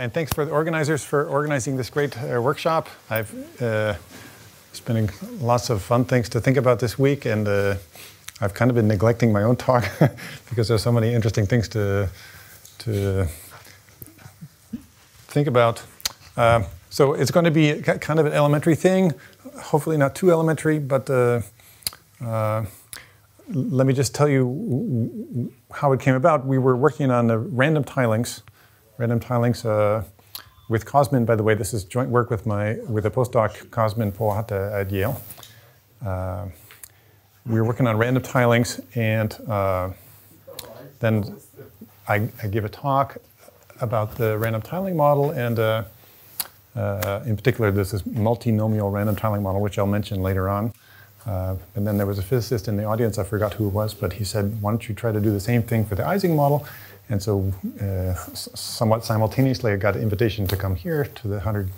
and thanks for the organizers for organizing this great uh, workshop. I've uh, spending lots of fun things to think about this week, and uh, I've kind of been neglecting my own talk because there's so many interesting things to to think about. Uh, so it's going to be kind of an elementary thing, hopefully not too elementary, but uh, uh, let me just tell you how it came about. We were working on the random tilings, random tilings uh, with Cosmin. By the way, this is joint work with my with a postdoc Cosmin Pohoata at Yale. Uh, we were working on random tilings, and uh, then I, I give a talk about the random tiling model, and uh, uh, in particular, there's this multinomial random tiling model, which I'll mention later on. Uh, and then there was a physicist in the audience, I forgot who it was, but he said, why don't you try to do the same thing for the Ising model? And so, uh, somewhat simultaneously, I got an invitation to come here to the 100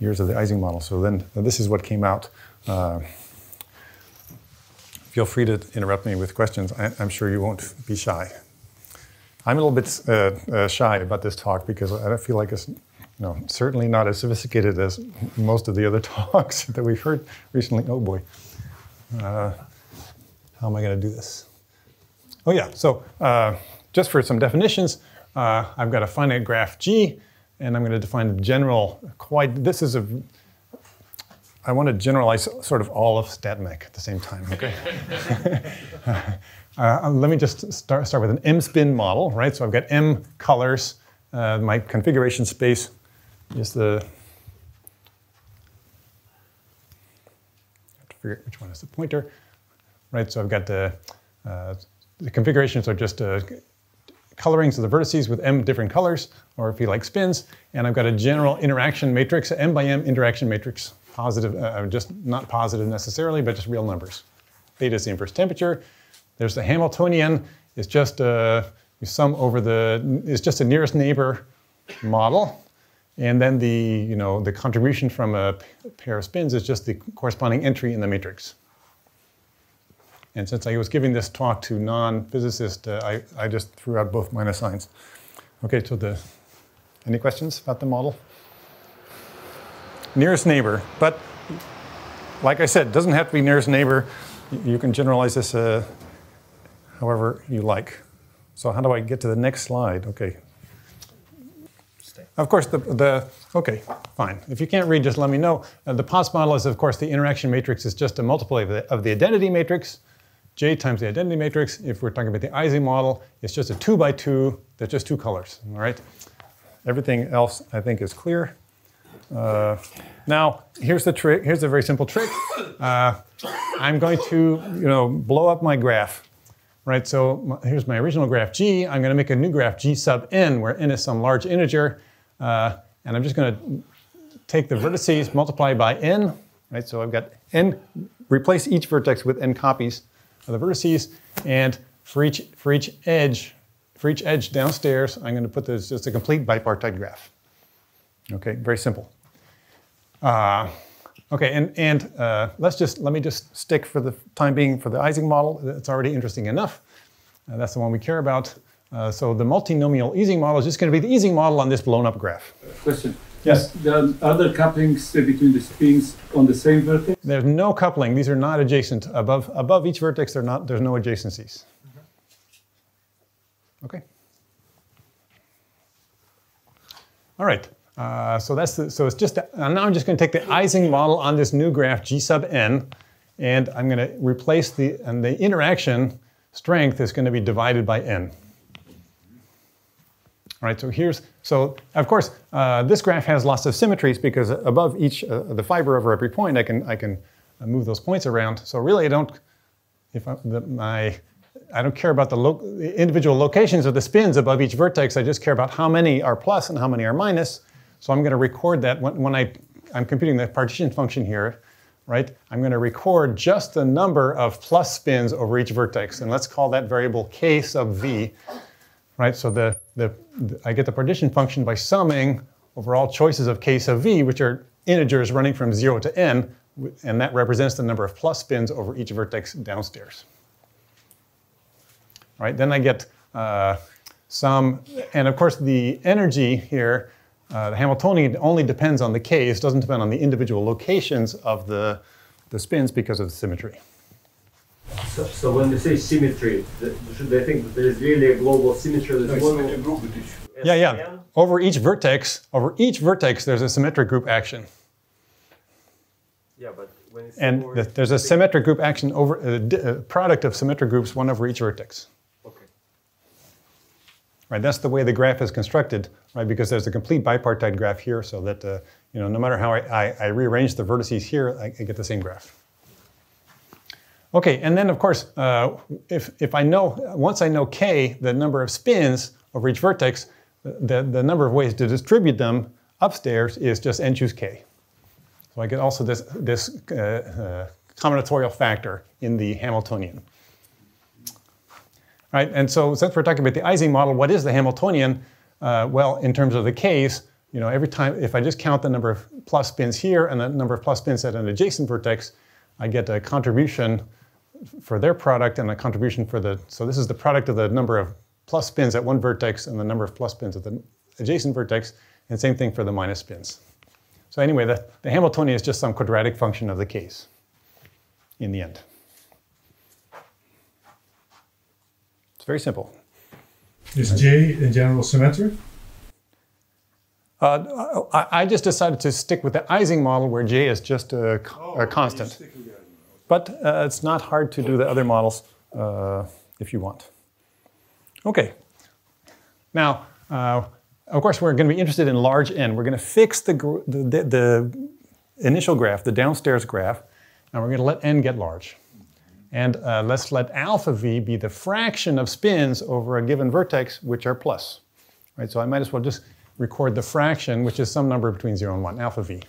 years of the Ising model. So then, this is what came out. Uh, feel free to interrupt me with questions. I, am sure you won't be shy. I'm a little bit uh, uh, shy about this talk because I don't feel like it's no, certainly not as sophisticated as most of the other talks that we've heard recently. Oh boy. Uh, how am I going to do this? Oh, yeah. So, uh, just for some definitions, uh, I've got a finite graph G, and I'm going to define a general, quite, this is a, I want to generalize sort of all of StatMech at the same time, okay? uh, let me just start, start with an M spin model, right? So I've got M colors, uh, my configuration space is the, Have to figure out which one is the pointer, right? So I've got the, uh, the configurations are just uh, colorings of the vertices with m different colors, or if you like spins, and I've got a general interaction matrix, m by m interaction matrix, positive, uh, uh just not positive necessarily, but just real numbers. Theta is the inverse temperature. There's the Hamiltonian, it's just a, uh, you sum over the, it's just a nearest neighbor model. And then the, you know, the contribution from a pair of spins is just the corresponding entry in the matrix. And since I was giving this talk to non-physicists, uh, I, I just threw out both minus signs. Okay, so the, any questions about the model? Nearest neighbor, but like I said, it doesn't have to be nearest neighbor. You can generalize this uh, however you like. So how do I get to the next slide? Okay, of course, the, the, okay, fine. If you can't read, just let me know. Uh, the Potts model is, of course, the interaction matrix is just a multiple of the, of the identity matrix, J times the identity matrix. If we're talking about the Ising model, it's just a two by two, there's just two colors, all right? Everything else, I think, is clear. Uh, now, here's the trick, here's a very simple trick. Uh, I'm going to, you know, blow up my graph right? So here's my original graph G. I'm going to make a new graph G sub n, where n is some large integer. Uh, and I'm just going to take the vertices, multiply by n, right? So I've got n, replace each vertex with n copies of the vertices, and for each, for each edge, for each edge downstairs, I'm going to put this just a complete bipartite graph. Okay, very simple. Uh, okay, and, and uh, let's just, let me just stick for the time being for the Ising model. It's already interesting enough. Uh, that's the one we care about. Uh, so the multinomial Ising model is just going to be the Ising model on this blown up graph. Question. Yes. There are other couplings between the spins on the same vertex? There's no coupling. These are not adjacent. Above, above each vertex, they're not, there's no adjacencies. Okay. All right. Uh, so that's the, so it's just the, now I'm just going to take the Ising model on this new graph G sub n, and I'm going to replace the and the interaction strength is going to be divided by n. Right, so here's, so of course, uh, this graph has lots of symmetries because above each, uh, the fiber over every point, I can, I can uh, move those points around. So really I don't, if I, the, my, I don't care about the, lo individual locations of the spins above each vertex, I just care about how many are plus and how many are minus. So I'm gonna record that when, when I, I'm computing the partition function here, right? I'm gonna record just the number of plus spins over each vertex, and let's call that variable k sub v right? So the, the, the, I get the partition function by summing over all choices of k sub v, which are integers running from 0 to n, and that represents the number of plus spins over each vertex downstairs. Right, then I get uh, some, and of course the energy here, uh, the Hamiltonian only depends on the case, doesn't depend on the individual locations of the, the spins because of the symmetry. So, so when they say symmetry, th- should they think that there is really a global symmetry? There's one Yeah, yeah. Over each vertex, over each vertex, there's a symmetric group action. Yeah, but when it's And over- th- there's a symmetric group action over a, di- a product of symmetric groups, one over each vertex. Okay. Right, that's the way the graph is constructed, right? Because there's a complete bipartite graph here, so that uh, you know, no matter how I, I, I rearrange the vertices here, I, I get the same graph. Okay, and then of course, uh, if if I know once I know k, the number of spins over each vertex, the the number of ways to distribute them upstairs is just n choose k. So I get also this this uh, uh, combinatorial factor in the Hamiltonian. Right, and so since we're talking about the Ising model, what is the Hamiltonian? Uh, well, in terms of the case, you know, every time, if I just count the number of plus spins here and the number of plus spins at an adjacent vertex, I get a contribution for their product and a contribution for the, so this is the product of the number of plus spins at one vertex and the number of plus spins at the adjacent vertex, and same thing for the minus spins. So anyway, the, the Hamiltonian is just some quadratic function of the case in the end. It's very simple. Is J in general symmetric? Uh, I, I just decided to stick with the Ising model where J is just a, co- a constant. But uh, it's not hard to do the other models uh, if you want. Okay. Now, uh, of course, we're going to be interested in large n. We're going to fix the, the, the initial graph, the downstairs graph, and we're going to let n get large. And uh, let's let alpha v be the fraction of spins over a given vertex, which are plus. Right, so I might as well just record the fraction, which is some number between 0 and 1, alpha v.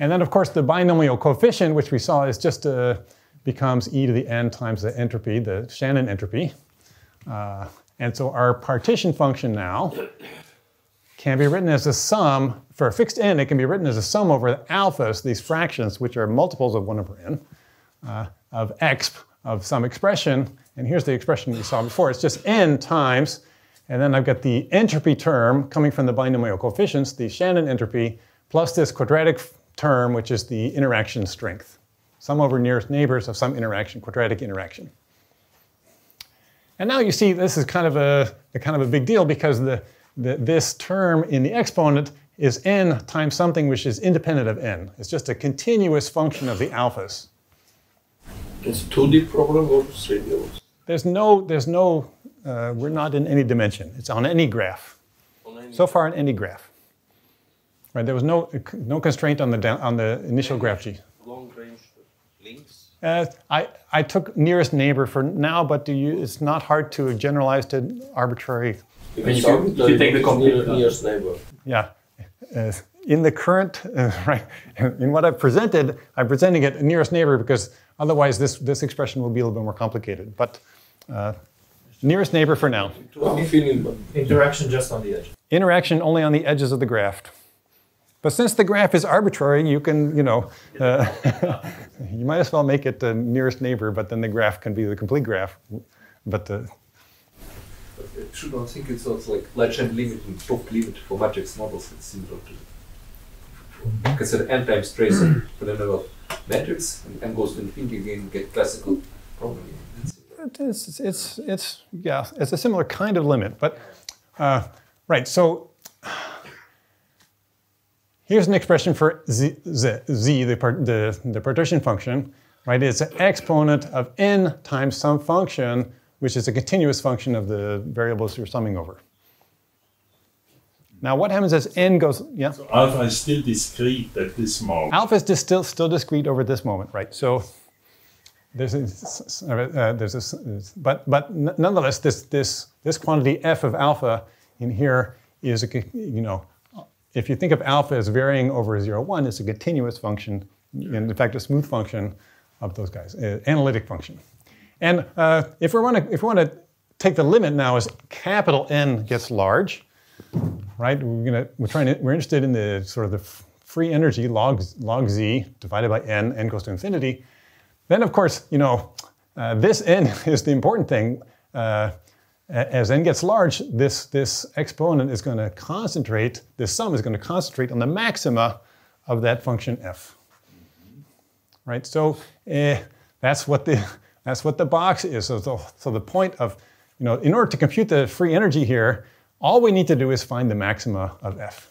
And then, of course, the binomial coefficient, which we saw, is just uh, becomes e to the n times the entropy, the Shannon entropy. Uh, and so our partition function now can be written as a sum, for a fixed n, it can be written as a sum over the alphas, these fractions, which are multiples of 1 over n, uh, of exp of some expression. And here's the expression we saw before. It's just n times, and then I've got the entropy term coming from the binomial coefficients, the Shannon entropy, plus this quadratic term, which is the interaction strength. Sum over nearest neighbors of some interaction, quadratic interaction. And now you see this is kind of a, a kind of a big deal because the, the, this term in the exponent is n times something which is independent of n. It's just a continuous function of the alphas. It's 2D problem or 3D? There's no, there's no, uh, we're not in any dimension. It's on any graph. On any- So far on any graph. Right, there was no, no constraint on the, down, on the initial graph G. long range links? Uh, I, I took nearest neighbor for now, but do you, it's not hard to generalize to arbitrary, You can you start can- you take the near- complete- nearest neighbor. yeah. Uh, in the current, uh, right, in what I've presented, I'm presenting it nearest neighbor because otherwise this, this expression will be a little bit more complicated. But uh, nearest neighbor for now. I'm feeling but Interaction just on the edge. Interaction only on the edges of the graph. But since the graph is arbitrary, you can, you know, uh, you might as well make it the nearest neighbor, but then the graph can be the complete graph. But uh, It should not think it's also like legend limit and 't Hooft limit for matrix models. It's similar to because an n times trace for the level of matrix and n goes to infinity again get classical problem. It's- it's, it's, it's, yeah, it's a similar kind of limit. But, uh, right, so here's an expression for z, z, z the, part, the, the partition function, right? It's an exponent of n times some function, which is a continuous function of the variables you're summing over. Now, what happens as n goes, yeah? So Alpha is still discrete at this moment. Alpha is dis- still still discrete over this moment, right? So there's a, uh, there's a, but but nonetheless, this this this quantity f of alpha in here is a you know if you think of alpha as varying over 0, 1, it's a continuous function, and in fact, a smooth function of those guys, uh, analytic function. And uh, if we want to if we want to take the limit now as capital N gets large, right? We're gonna we're trying to we're interested in the sort of the free energy log log z divided by n, n goes to infinity. Then of course you know uh, this n is the important thing. As n gets large, this, this exponent is going to concentrate, this sum is going to concentrate on the maxima of that function f. Right, so eh, that's, what the, that's what the box is. So, so, so the point of, you know, in order to compute the free energy here, all we need to do is find the maxima of f.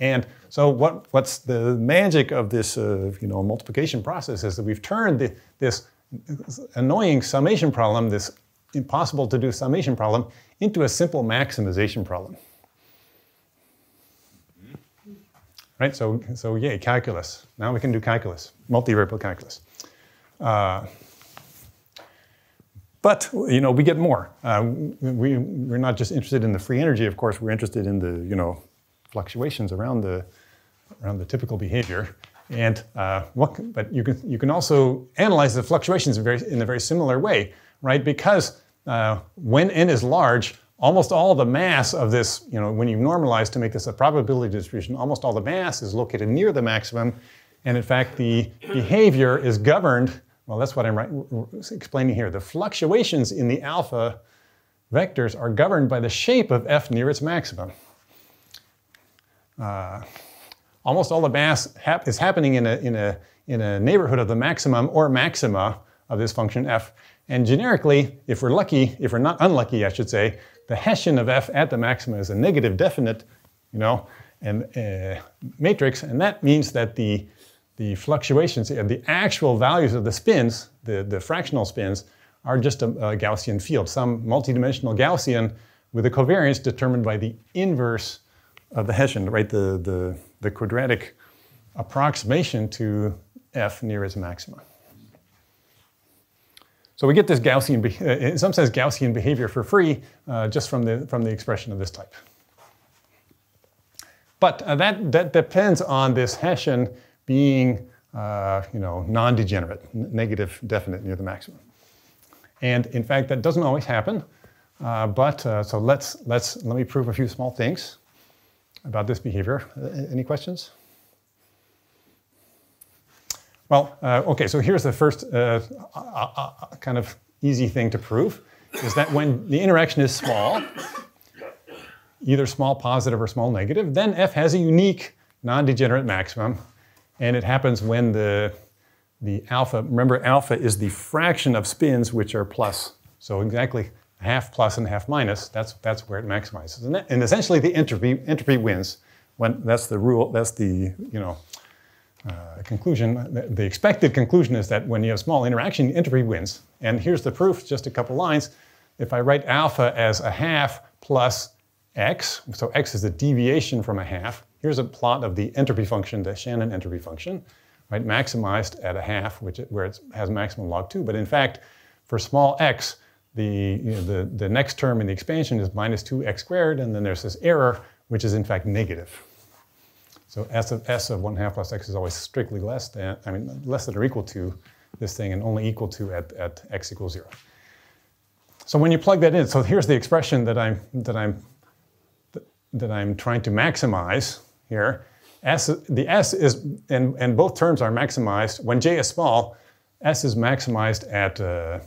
And so what, what's the magic of this uh, you know, multiplication process is that we've turned the, this annoying summation problem, this impossible to do summation problem, into a simple maximization problem. Right, so, so yay, calculus. Now we can do calculus, multivariable calculus. Uh, but you know, we get more. Uh, we, we're not just interested in the free energy, of course, we're interested in the you know, fluctuations around the, around the typical behavior. And uh, what, but you can, you can also analyze the fluctuations in, very, in a very similar way, right? Because uh, when n is large, almost all the mass of this, you know, when you normalize to make this a probability distribution, almost all the mass is located near the maximum. And in fact, the behavior is governed, well, that's what I'm right, explaining here. The fluctuations in the alpha vectors are governed by the shape of f near its maximum. Uh, almost all the mass hap is happening in a, in, a, in a neighborhood of the maximum or maxima of this function f. And generically, if we're lucky, if we're not unlucky, I should say, the Hessian of f at the maxima is a negative definite, you know, and uh, matrix, and that means that the the fluctuations, the actual values of the spins, the, the fractional spins, are just a, a Gaussian field, some multidimensional Gaussian with a covariance determined by the inverse of the Hessian, right? The, the, the quadratic approximation to f near its maxima. So we get this Gaussian, uh, in some sense, Gaussian behavior for free uh, just from the, from the expression of this type. But uh, that, that depends on this Hessian being, uh, you know, non-degenerate, negative definite near the maximum. And in fact, that doesn't always happen. Uh, but uh, so let's, let's, let me prove a few small things about this behavior. any questions? Well, uh, okay, so here's the first uh, uh, kind of easy thing to prove, is that when the interaction is small, either small positive or small negative, then f has a unique non-degenerate maximum, and it happens when the, the alpha, remember alpha is the fraction of spins which are plus, so exactly half plus and half minus, that's, that's where it maximizes. And, that, and essentially the entropy, entropy wins, when that's the rule, that's the, you know, uh, conclusion, the, expected conclusion is that when you have small interaction, entropy wins. And here's the proof, just a couple lines. If I write alpha as a half plus x, so x is the deviation from a half, here's a plot of the entropy function, the Shannon entropy function, right, maximized at a half, which it, where it has maximum log 2. But in fact, for small x, the, you know, the, the next term in the expansion is minus 2x squared, and then there's this error, which is in fact negative. So s of s of 1 half plus x is always strictly less than, I mean, less than or equal to this thing and only equal to at, at x equals 0. So when you plug that in, so here's the expression that I'm, that I'm, that I'm trying to maximize here. S, the s is, and, and both terms are maximized. When j is small, s is maximized at uh,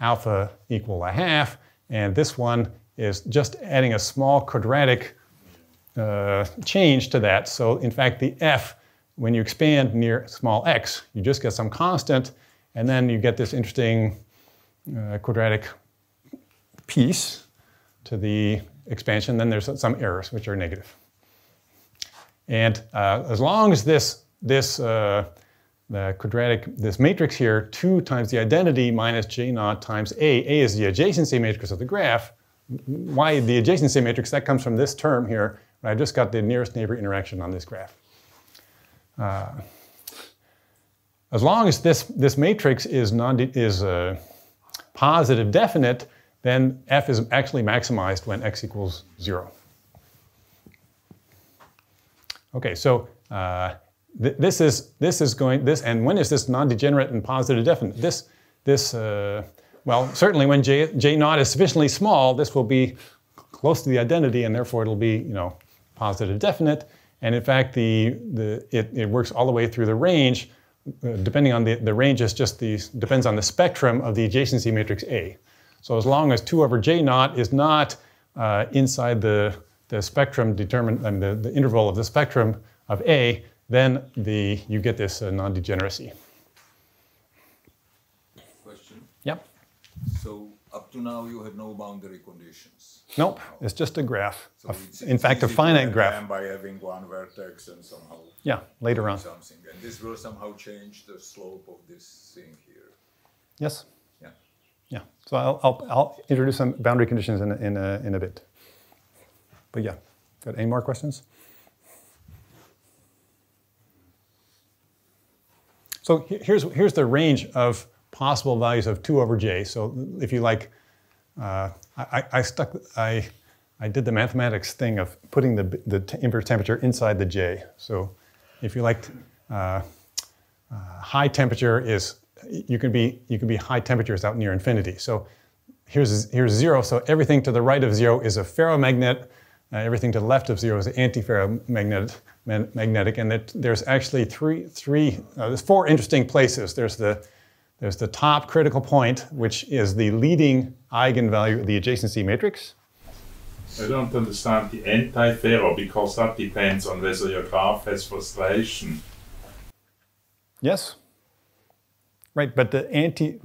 alpha equal a half, and this one is just adding a small quadratic uh, change to that. So in fact, the f, when you expand near small x, you just get some constant, and then you get this interesting uh, quadratic piece to the expansion. Then there's some errors, which are negative. And uh, as long as this, this uh, the quadratic, this matrix here, 2 times the identity minus j naught times a, a is the adjacency matrix of the graph. Why the adjacency matrix? That comes from this term here, I just got the nearest neighbor interaction on this graph. Uh, as long as this, this matrix is, non is uh, positive definite, then f is actually maximized when x equals 0. Okay, so uh, th this is this is going this and when is this non-degenerate and positive definite? This this uh, well certainly when j j naught is sufficiently small, this will be close to the identity and therefore it'll be you know positive definite. And in fact, the, the, it, it works all the way through the range. Uh, depending on the, the range is just the, depends on the spectrum of the adjacency matrix A. So as long as 2 over j naught is not uh, inside the, the spectrum determined, I mean, the, the interval of the spectrum of A, then the, you get this uh, non-degeneracy. Question. Yep. So up to now you have no boundary conditions. Nope, it's just a graph. So Of- it's- in it's fact, a finite graph. By having one vertex and somehow Yeah, later on. something. And this will somehow change the slope of this thing here. Yes. Yeah. Yeah. So I'll, I'll, I'll introduce some boundary conditions in, a- in, a, in a bit. But yeah, got any more questions? So here's, here's the range of possible values of 2 over j. So if you like, uh, I, I- stuck, I, I did the mathematics thing of putting the, the inverse temperature inside the j. So if you like, uh, uh, high temperature is, you can be, you can be high temperatures out near infinity. So here's, here's zero, so everything to the right of zero is a ferromagnet, uh, everything to the left of zero is antiferromagnetic, magnetic, and that there's actually three, three uh, there's four interesting places. There's the, there's the top critical point, which is the leading eigenvalue of the adjacency matrix. I don't understand the anti-ferro because that depends on whether your graph has frustration. Yes. Right, but the anti,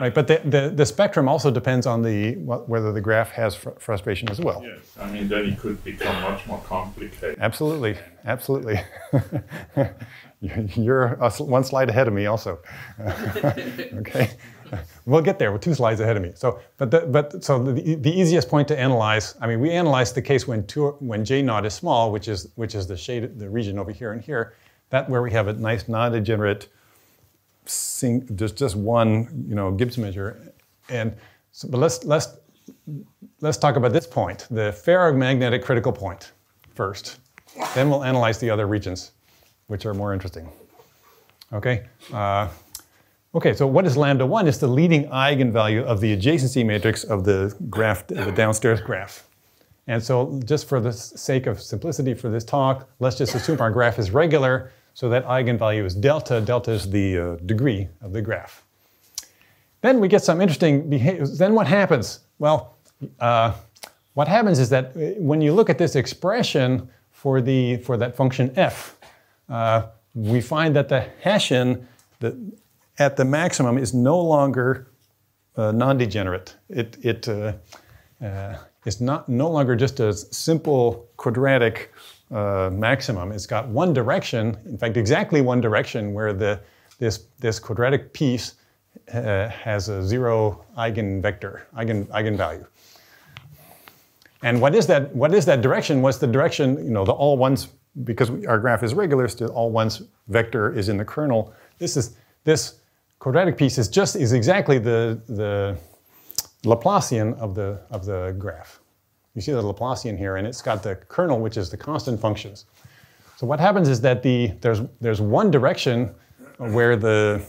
right, but the, the, the spectrum also depends on the wh- whether the graph has fr- frustration as well. Yes, I mean then it could become much more complicated. Absolutely, absolutely. You're- You're a s- one slide ahead of me, also. okay, we'll get there. We're two slides ahead of me. So, but the, but so the, the easiest point to analyze. I mean, we analyzed the case when two, when j naught is small, which is which is the shaded the region over here and here. That where we have a nice non-degenerate, sing, just just one you know Gibbs measure, and so, but let's let's let's talk about this point, the ferromagnetic critical point first. Then we'll analyze the other regions, which are more interesting. Okay. Uh, okay. So what is lambda one? It's the leading eigenvalue of the adjacency matrix of the graph, the downstairs graph. And so, just for the sake of simplicity for this talk, let's just assume our graph is regular. So that eigenvalue is delta. Delta is the uh, degree of the graph. Then we get some interesting behavior. Then what happens? Well, uh, what happens is that uh, when you look at this expression for, the, for that function f, uh, we find that the Hessian the, at the maximum is no longer uh, non-degenerate. It, it uh, is not, no longer just a simple quadratic uh, maximum. It's got one direction, in fact, exactly one direction where the, this, this quadratic piece uh, has a zero eigenvector, eigen, eigenvalue. And what is that? What is that direction? What's the direction? You know, the all ones because we, our graph is regular. So all ones vector is in the kernel. This is this quadratic piece is just is exactly the the Laplacian of the of the graph. You see the Laplacian here, and it's got the kernel, which is the constant functions. So what happens is that the there's there's one direction where the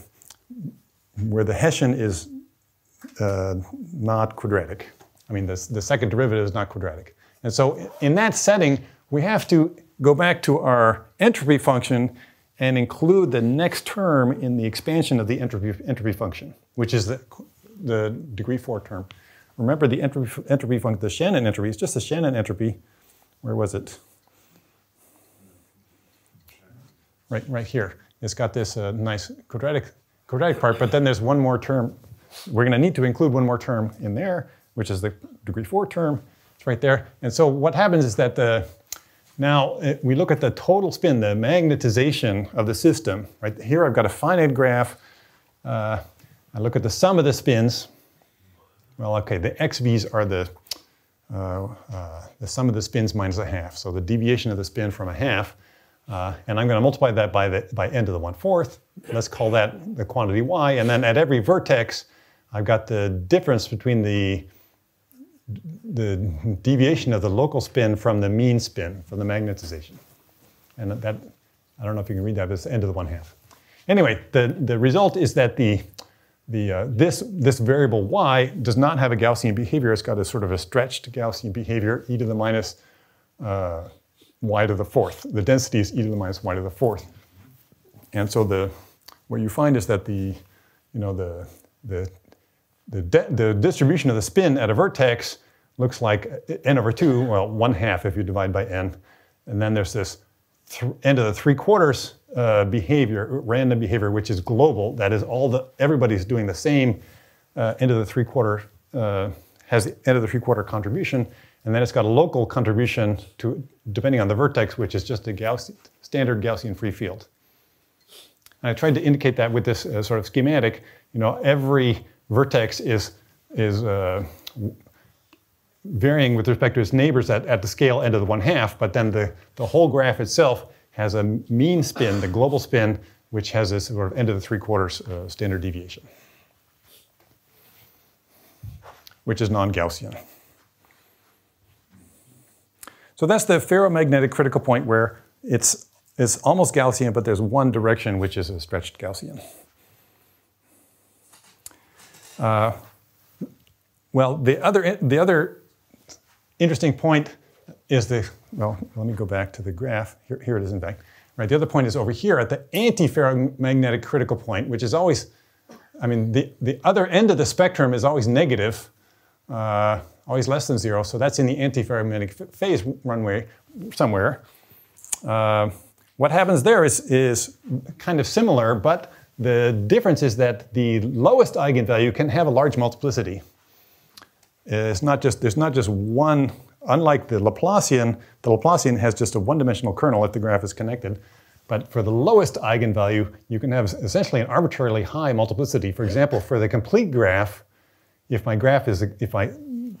where the Hessian is uh, not quadratic. I mean, the, the second derivative is not quadratic. And so in that setting, we have to go back to our entropy function and include the next term in the expansion of the entropy, entropy function, which is the, the degree four term. Remember the entropy, entropy function, the Shannon entropy, it's just the Shannon entropy. Where was it? Right, right here. It's got this uh, nice quadratic, quadratic part, but then there's one more term. We're going to need to include one more term in there, which is the degree four term. It's right there. And so what happens is that the now uh, we look at the total spin, the magnetization of the system. Right here, I've got a finite graph. Uh, I look at the sum of the spins. Well, okay, the xv's are the uh, uh, the sum of the spins minus a half. So the deviation of the spin from a half. Uh, and I'm going to multiply that by, the, by n to the 1 fourth. Let's call that the quantity y. And then at every vertex, I've got the difference between the, the deviation of the local spin from the mean spin, from the magnetization. And that, I don't know if you can read that, but it's n to the 1 half. Anyway, the, the result is that the, the, uh, this, this variable y does not have a Gaussian behavior. It's got a sort of a stretched Gaussian behavior, e to the minus uh, y to the fourth. The density is e to the minus y to the fourth. And so the, what you find is that the, you know, the, the the, the distribution of the spin at a vertex looks like n over 2, well, 1 half if you divide by n. And then there's this th- end of the 3 quarters uh, behavior, random behavior, which is global. That is all the, everybody's doing the same uh, end of the 3 quarter, uh, has the end of the 3 quarter contribution. And then it's got a local contribution to, depending on the vertex, which is just a standard Gaussian free field. And I tried to indicate that with this uh, sort of schematic. You know, every vertex is, is uh, varying with respect to its neighbors at, at the scale end of the one half, but then the, the whole graph itself has a mean spin, the global spin, which has this sort of end of the three quarters uh, standard deviation, which is non-Gaussian. So that's the ferromagnetic critical point where it's, it's almost Gaussian, but there's one direction which is a stretched Gaussian. Uh, well, the other, the other interesting point is the, well, let me go back to the graph. Here, here it is, in fact. Right, the other point is over here at the anti-ferromagnetic critical point, which is always, I mean, the, the other end of the spectrum is always negative, uh, always less than zero, so that's in the anti-ferromagnetic phase runway somewhere. Uh, what happens there is, is kind of similar, but the difference is that the lowest eigenvalue can have a large multiplicity. It's not just, there's not just one, unlike the Laplacian, the Laplacian has just a one-dimensional kernel if the graph is connected. But for the lowest eigenvalue, you can have essentially an arbitrarily high multiplicity. For example, for the complete graph, if my graph is, if my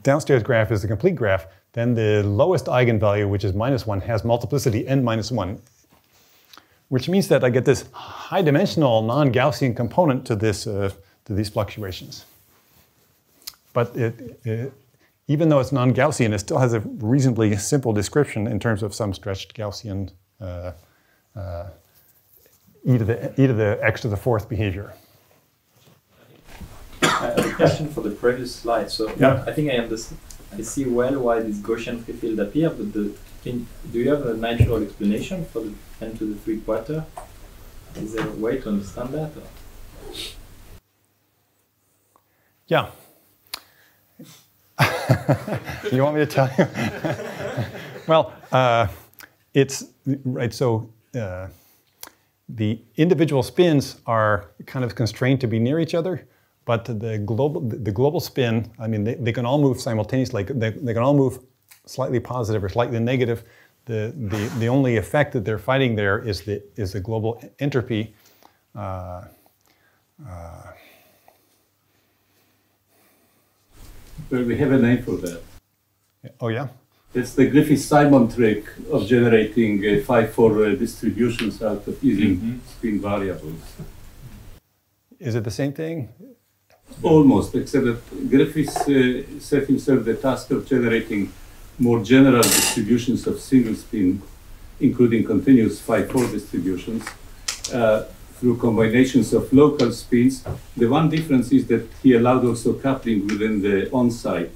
downstairs graph is the complete graph, then the lowest eigenvalue, which is minus one, has multiplicity n minus one, which means that I get this high dimensional non-Gaussian component to, this, uh, to these fluctuations. But it, it, even though it's non-Gaussian, it still has a reasonably simple description in terms of some stretched Gaussian uh, uh, e, to the, e to the x to the fourth behavior. I have a question for the previous slide. So Yeah. I think I understand. I see well why this Gaussian free field appear, but the, do you have a natural explanation for the n to the three quarter? Is there a way to understand that? Or? Yeah. you want me to tell you? well, uh, it's right. So uh, the individual spins are kind of constrained to be near each other, but the global the global spin. I mean, they, they can all move simultaneously. Like They, they can all move slightly positive or slightly negative. The, the, the only effect that they're fighting there is the, is the global entropy. Uh, uh, Well, we have a name for that. oh, yeah? It's the Griffiths-Simon trick of generating uh, phi 4 uh, distributions out of using spin variables. Is it the same thing? Almost, except that Griffiths uh, set himself the task of generating more general distributions of single spin, including continuous phi 4 distributions, uh, through combinations of local spins. The one difference is that he allowed also coupling within the on-site,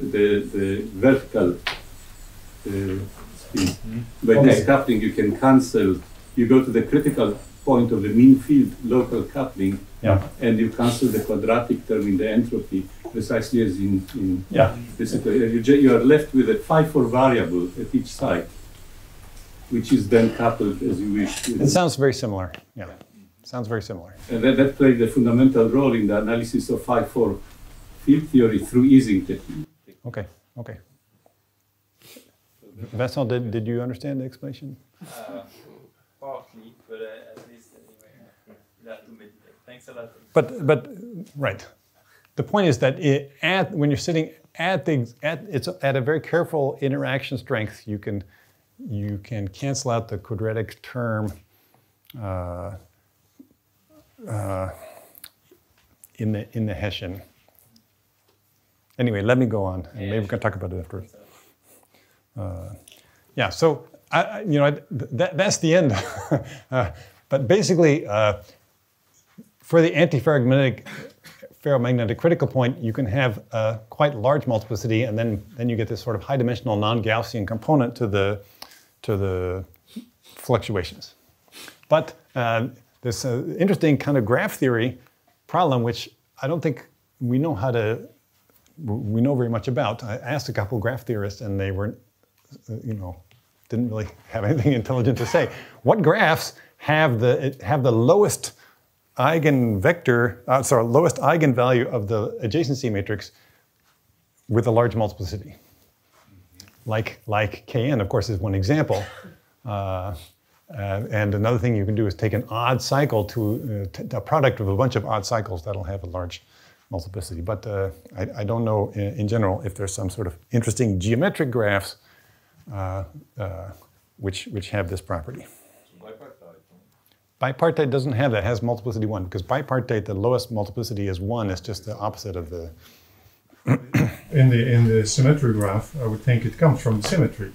the, the vertical uh, spins. By Okay. this coupling, you can cancel, you go to the critical point of the mean field local coupling, Yeah. and you cancel the quadratic term in the entropy, precisely as in, in Yeah. this situation. You, ju- you are left with a phi 4 variable at each site, which is then coupled as you wish. It sounds very similar. Yeah. Sounds very similar. and that, that played a fundamental role in the analysis of phi 4 field theory through Ising technique. Okay. Okay. Vincent, did, did you understand the explanation? Uh, partly, but uh, at least anyway. You have to meditate. Thanks a lot. But but right. The point is that it, at when you're sitting at the at it's at a very careful interaction strength, you can you can cancel out the quadratic term uh, uh, in the in the Hessian. Anyway, let me go on, and maybe we can talk about it afterwards. Uh, yeah, so I, you know I- that, that's the end. uh, but basically, uh, for the antiferromagnetic ferromagnetic critical point, you can have a quite large multiplicity, and then then you get this sort of high dimensional non-Gaussian component to the to the fluctuations. But uh, this uh, interesting kind of graph theory problem, which I don't think we know how to, we know very much about. I asked a couple graph theorists, and they weren't, uh, you know, didn't really have anything intelligent to say. What graphs have the have the lowest eigenvector, uh, sorry, lowest eigenvalue of the adjacency matrix with a large multiplicity? Like like Kn, of course, is one example. Uh, uh, and another thing you can do is take an odd cycle to uh, a product of a bunch of odd cycles that'll have a large multiplicity. But uh, I, I, don't know in, in, general if there's some sort of interesting geometric graphs uh, uh, which, which have this property. Bipartite doesn't have that, it has multiplicity one, because bipartite, the lowest multiplicity is one, it's just the opposite of the. In the in the symmetry graph, I would think it comes from the symmetry,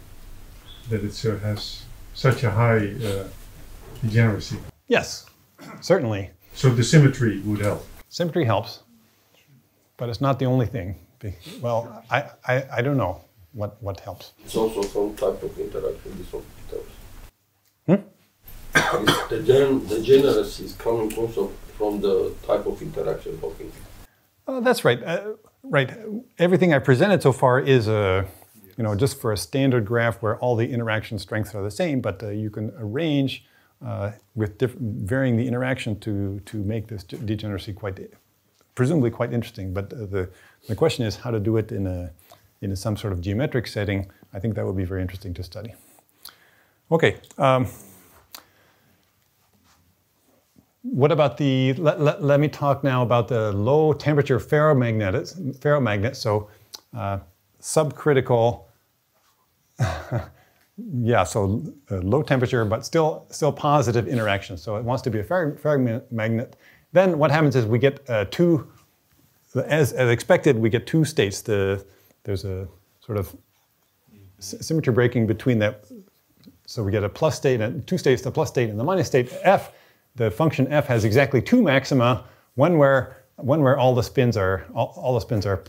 that it uh, has such a high uh, degeneracy. Yes, certainly. So the symmetry would help. Symmetry helps, but it's not the only thing. Well, I, I, I don't know what, what helps. It's also some type of interaction this one tells. Hmm? the, gen, the generous is coming also from the type of interaction talking. Oh, that's right. Uh, right. Everything I presented so far is a you know, just for a standard graph where all the interaction strengths are the same, but uh, you can arrange uh, with varying the interaction to, to make this degeneracy quite, presumably quite interesting. But uh, the, the question is how to do it in, a, in some sort of geometric setting. I think that would be very interesting to study. Okay. Um, what about the, let, let, let, me talk now about the low temperature ferromagnet. ferromagnet. So uh, subcritical yeah, so uh, low temperature, but still still positive interaction. So it wants to be a ferromagnet. Then what happens is we get uh, two, as, as expected, we get two states. The, there's a sort of symmetry breaking between that. So we get a plus state and two states, the plus state and the minus state. F, the function f has exactly two maxima, one where one where all the spins are all, all the spins are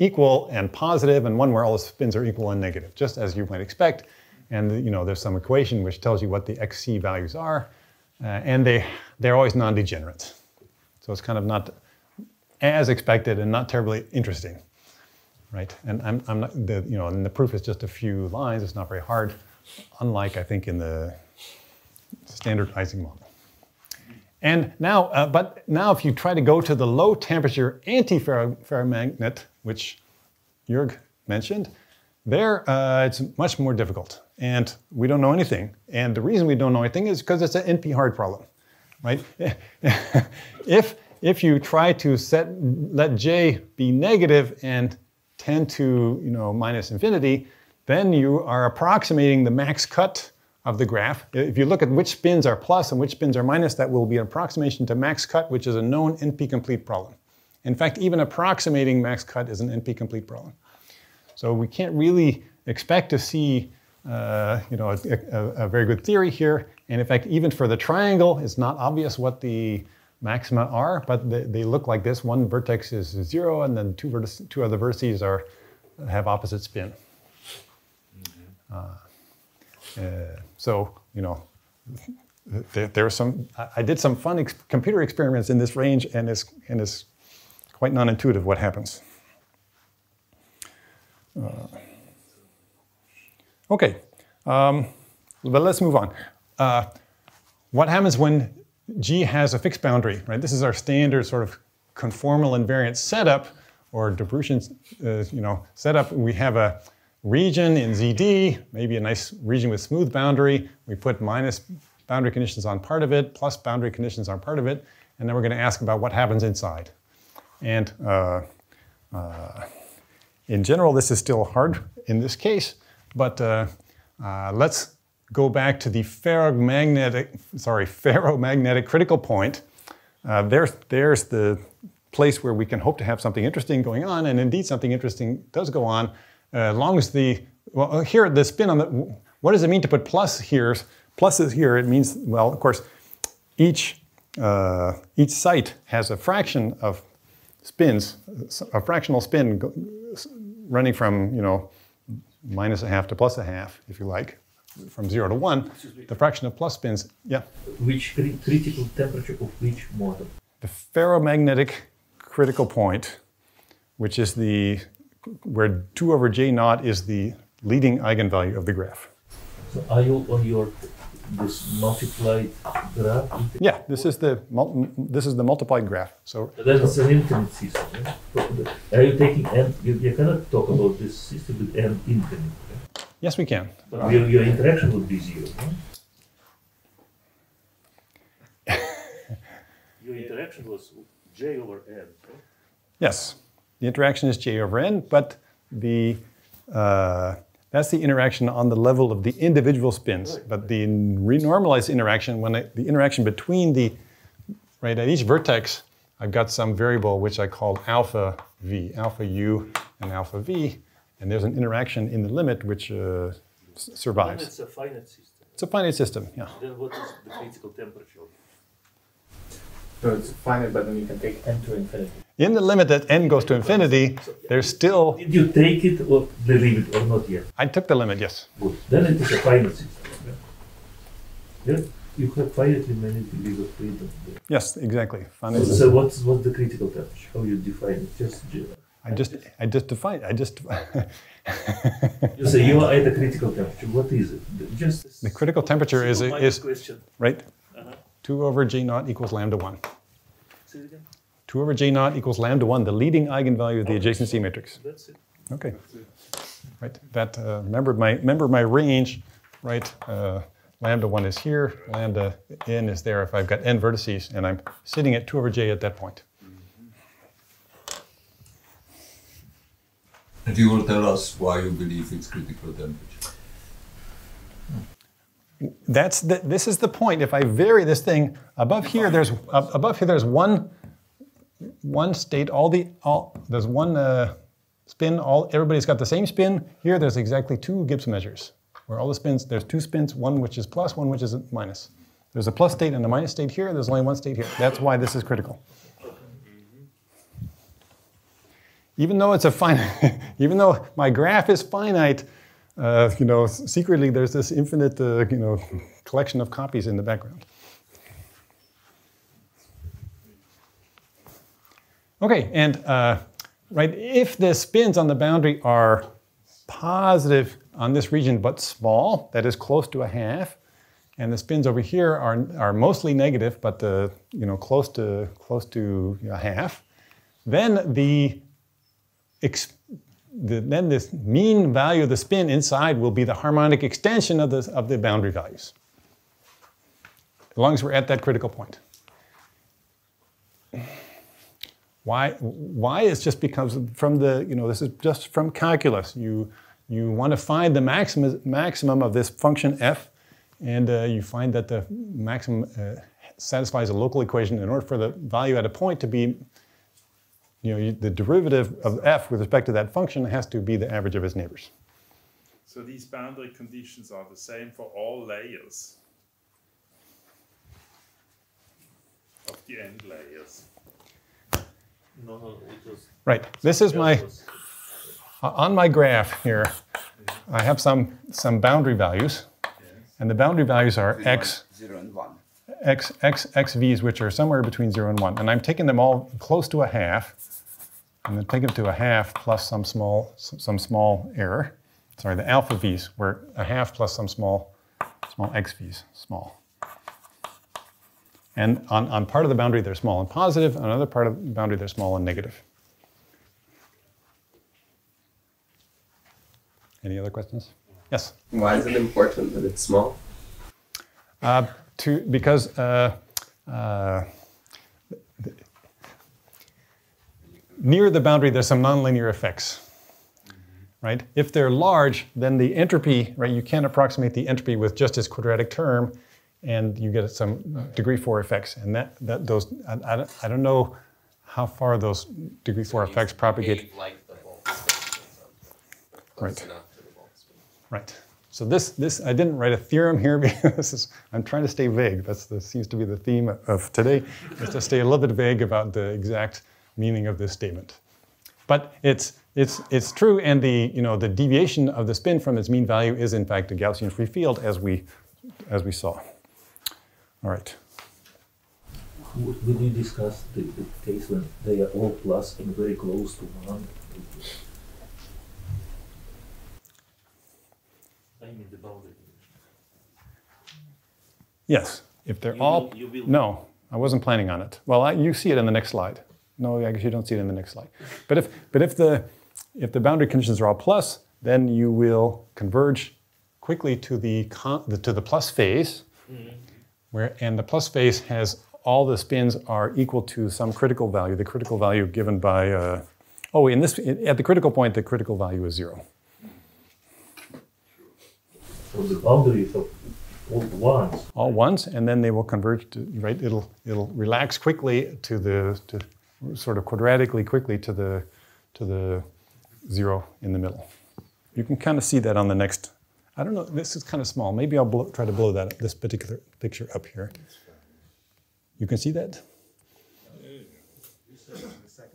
equal and positive, and one where all the spins are equal and negative, just as you might expect. And you know, there's some equation which tells you what the xc values are, uh, and they they're always non-degenerate. So it's kind of not as expected and not terribly interesting, right? And I'm, I'm not the you know, and the proof is just a few lines. It's not very hard, unlike I think in the standard Ising model. And now, uh, but now if you try to go to the low temperature antiferromagnet, which Jörg mentioned, there uh, it's much more difficult. And we don't know anything. And the reason we don't know anything is because it's an NP hard problem, right? if, if you try to set, let J be negative and tend to you know, minus infinity, then you are approximating the max cut of the graph. If you look at which spins are plus and which spins are minus, that will be an approximation to max cut, which is a known NP-complete problem. In fact, even approximating max cut is an NP-complete problem. So we can't really expect to see uh, you know, a, a, a, very good theory here. And in fact, even for the triangle, it's not obvious what the maxima are, but they, they look like this. One vertex is zero, and then two, vertices, two other vertices are, have opposite spin. Mm-hmm. Uh, so, you know, there, there are some, I did some fun ex computer experiments in this range, and it's, and it's quite non-intuitive what happens. Uh, okay, um, but let's move on. Uh, what happens when G has a fixed boundary, right? This is our standard sort of conformal invariant setup or Dobrushin, uh, you know, setup. We have a region in ZD, maybe a nice region with smooth boundary. We put minus boundary conditions on part of it, plus boundary conditions on part of it, and then we're going to ask about what happens inside. And uh, uh, in general, this is still hard in this case, but uh, uh, let's go back to the ferromagnetic, sorry, ferromagnetic critical point. Uh, there's, there's the place where we can hope to have something interesting going on, and indeed something interesting does go on, as long as the, well, here the spin on the, what does it mean to put plus here? Pluses here, it means, well, of course, each, uh, each site has a fraction of spins, a fractional spin running from, you know, minus a half to plus a half, if you like, from zero to one, the fraction of plus spins, yeah. Which cri critical temperature of which model? The ferromagnetic critical point which is the where 2 over j naught is the leading eigenvalue of the graph. So are you on your this multiplied graph? Yeah, this is the this is the multiplied graph. So That is an infinite system. Yeah? Uh, are you taking n? You, you cannot talk about this system with n infinite. Yeah? yes, we can. But your, your interaction would be zero. Yeah? your interaction was j over n. Right? Yes, the interaction is j over n, but the uh, that's the interaction on the level of the individual spins. But the renormalized interaction, when I, the interaction between the right at each vertex, I've got some variable which I call alpha v, alpha u and alpha v, and there's an interaction in the limit which uh, s- When survives. it's a finite system, It's a finite system, yeah. then what is the critical temperature? So it's finite, but then you can take n to infinity. In the limit that n goes to infinity, there's still. Did you take it or the limit or not yet? I took the limit, yes. Good. Then it is a finite system. Yeah? Yeah? You have finitely many degrees of freedom. there. Yes, exactly. So, Finite so what's what's the critical temperature? How you define it? Just I just, I just defined. I just. you say you are at the critical temperature. What is it? The- Just the critical temperature is is question. right. Uh-huh. Two over g naught equals lambda one. Say it again. Two over J naught equals lambda one, the leading eigenvalue of the adjacency matrix. That's it. Okay. Right. That uh, remember my remember my range, right? Uh, lambda one is here. Lambda n is there if I've got n vertices, and I'm sitting at two over j at that point. And you will tell us why you believe it's critical temperature. That's the, this is the point. If I vary this thing above here, there's above here. There's one one state. All the all there's one uh, spin. All everybody's got the same spin. Here, there's exactly two Gibbs measures where all the spins. There's two spins. One which is plus, one which is minus. There's a plus state and a minus state here. There's only one state here. That's why this is critical. Even though it's a finite, even though my graph is finite, uh, you know, secretly there's this infinite, uh, you know, collection of copies in the background. Okay, and uh, right, if the spins on the boundary are positive on this region but small, that is close to a half, and the spins over here are, are mostly negative but uh, you know close to close to a half, then the the, then this mean value of the spin inside will be the harmonic extension of the, of the boundary values. As long as we're at that critical point. Why? Why is just because from the, you know, this is just from calculus. You, you want to find the maximum, maximum of this function f, and uh, you find that the maximum uh, satisfies a local equation in order for the value at a point to be you know, you, the derivative of f with respect to that function has to be the average of its neighbors. So these boundary conditions are the same for all layers of the end layers. No, no, it. Right. This is my uh, on my graph here. I have some some boundary values, and the boundary values are x, Zero and one. x, x, x v's, which are somewhere between zero and one, and I'm taking them all close to a half, and then taking them to a half plus some small some, some small error. Sorry, the alpha v's were a half plus some small small x v's, small. And on, on part of the boundary, they're small and positive. On another part of the boundary, they're small and negative. Any other questions? Yes. Why is it important that it's small? Uh, to, because uh, uh, near the boundary, there's some nonlinear effects, right? If they're large, then the entropy, right? You can't approximate the entropy with just its quadratic term, and you get some degree four effects. And that, that those, I, I, don't- I don't know how far those degree four effects propagate. Like the. Right. Close enough to the. Right. So this, this I didn't write a theorem here because this is, I'm trying to stay vague. That's the, seems to be the theme of today, is to stay a little bit vague about the exact meaning of this statement. But it's, it's, it's true, and the, you know, the deviation of the spin from its mean value is in fact a Gaussian free field, as we, as we saw. All right. W- Will you discuss the, the case when they are all plus and very close to one? I mean the boundary. Yes, if they're You all, will- you will- no, I wasn't planning on it. Well, I, you see it in the next slide. No, I guess you don't see it in the next slide. But if, but if the, if the boundary conditions are all plus, then you will converge quickly to the, con, the to the plus phase, mm-hmm. Where, and the plus phase has all the spins are equal to some critical value, the critical value given by, uh, oh, in this, at the critical point, the critical value is zero. So the boundaries of all ones. all once, and then they will converge to right. It'll it'll relax quickly to the to sort of quadratically quickly to the to the zero in the middle. You can kind of see that on the next. I don't know. This is kind of small. Maybe I'll blow, try to blow that this particular picture up here. You can see that.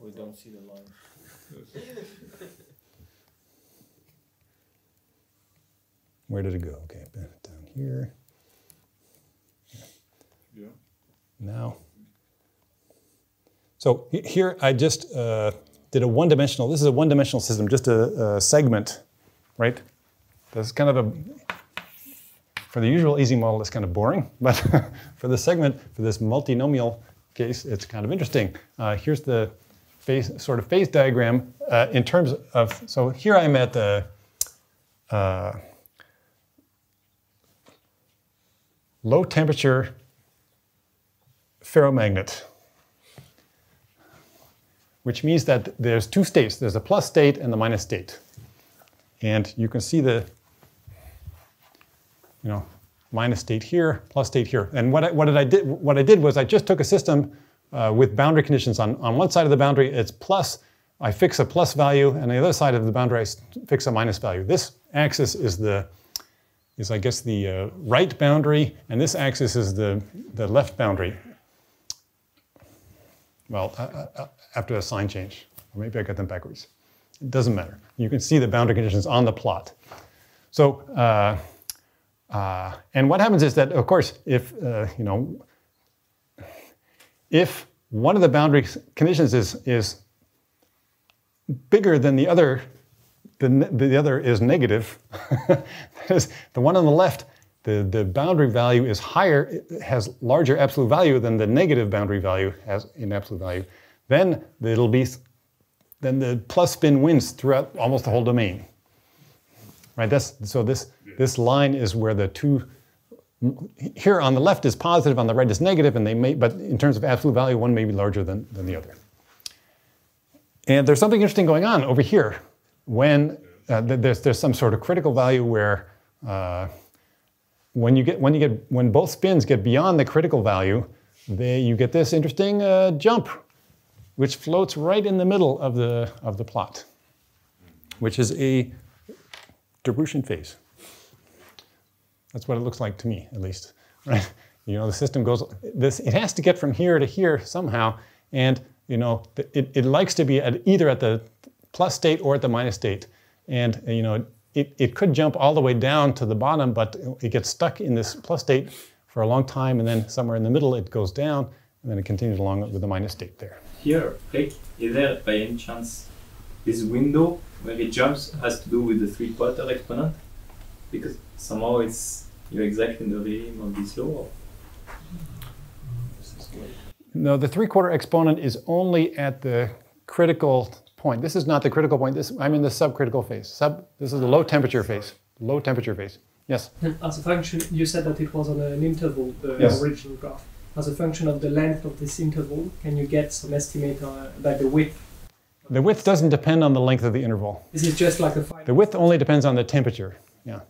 We don't see the line. Where did it go? Okay, down here. Yeah. Now, so here I just uh, did a one-dimensional. This is a one-dimensional system, just a, a segment, right? That's kind of a for the usual Ising model, it's kind of boring, but for the segment, for this multinomial case, it's kind of interesting. Uh, here's the phase, sort of phase diagram uh, in terms of. So here I'm at the. Uh, low temperature ferromagnet, which means that there's two states. There's a plus state and the minus state. And you can see the, you know, minus state here, plus state here. And what I, what did I did what I did was I just took a system uh, with boundary conditions on, on one side of the boundary, it's plus, I fix a plus value, and the other side of the boundary, I fix a minus value. This axis is the is I guess the uh, right boundary, and this axis is the, the left boundary. Well, uh, uh, uh, after a sign change, or maybe I got them backwards. It doesn't matter. You can see the boundary conditions on the plot. So, uh, and what happens is that, of course, if uh, you know, if one of the boundary conditions is is bigger than the other the, the other is negative. That is, the one on the left, the, the boundary value is higher, has larger absolute value than the negative boundary value has in absolute value. Then it'll be, then the plus spin wins throughout almost the whole domain. Right, that's, so this, this line is where the two, here on the left is positive, on the right is negative, and they may, but in terms of absolute value, one may be larger than, than the other. And there's something interesting going on over here when uh, there's, there's some sort of critical value where uh, when you get when you get when both spins get beyond the critical value, they, you get this interesting uh, jump, which floats right in the middle of the of the plot, which is a Dobrushin phase. That's what it looks like to me, at least. Right? You know, the system goes this. It has to get from here to here somehow, and you know, it, it likes to be at either at the plus state or at the minus state, and you know, it, it could jump all the way down to the bottom, but it gets stuck in this plus state for a long time, and then somewhere in the middle it goes down, and then it continues along with the minus state there. Here, Rick, is there by any chance this window where it jumps has to do with the three quarter exponent? Because somehow it's you're exactly in the realm of this law. No, the three-quarter exponent is only at the critical point. This is not the critical point. This I'm in the subcritical phase. Sub. This is the low temperature phase. Low temperature phase. Yes. As a function, you said that it was on an interval, the Yes. original graph. As a function of the length of this interval, can you get some estimate uh, about the width? The width doesn't depend on the length of the interval. This is it just like a final? The width only depends on the temperature. Yeah.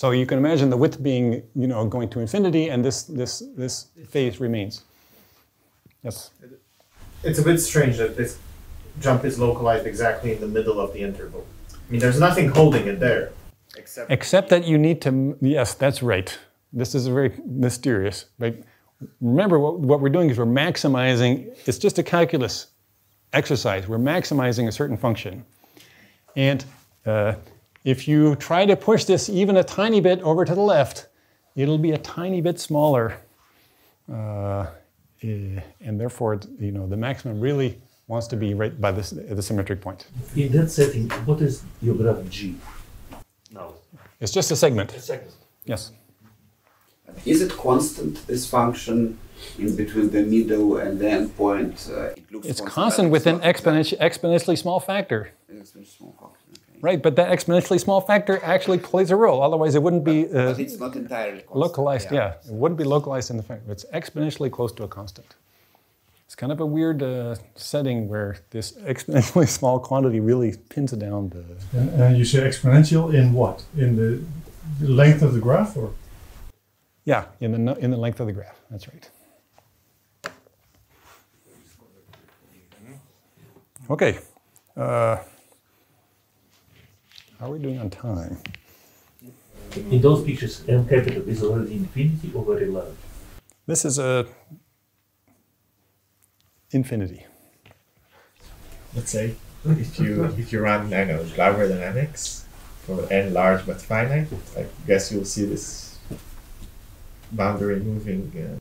So you can imagine the width being, you know, going to infinity, and this this this phase remains. Yes. It's a bit strange that this jump is localized exactly in the middle of the interval. I mean, there's nothing holding it there. Except Except that you need to. Yes, that's right. This is very mysterious. But remember, what, what we're doing is we're maximizing. It's just a calculus exercise. We're maximizing a certain function, and uh, if you try to push this even a tiny bit over to the left, it'll be a tiny bit smaller. uh, eh, and therefore, you know, the maximum really wants to be right by this, the symmetric point. In that setting, what is your graph G? Now, It's just a segment. a second. Yes. Is it constant, this function in between the middle and the endpoint? Uh, it looks It's constant, constant with an it's not exponenti- exponentially small factor. It's a small function, okay. Right, but that exponentially small factor actually plays a role. Otherwise, it wouldn't be uh, But it's not entirely constant. localized. Yeah. it wouldn't be localized in the factor. It's exponentially close to a constant. It's kind of a weird uh, setting where this exponentially small quantity really pins it down the. And, and you say exponential in what? In the, the length of the graph, or Yeah, in the in the length of the graph. That's right. Okay. Uh, how are we doing on time? In those pictures, M capital is already infinity or very large. This is a infinity. Let's say if you if you run I know Glauber dynamics for n large but finite, I guess you'll see this boundary moving. Uh,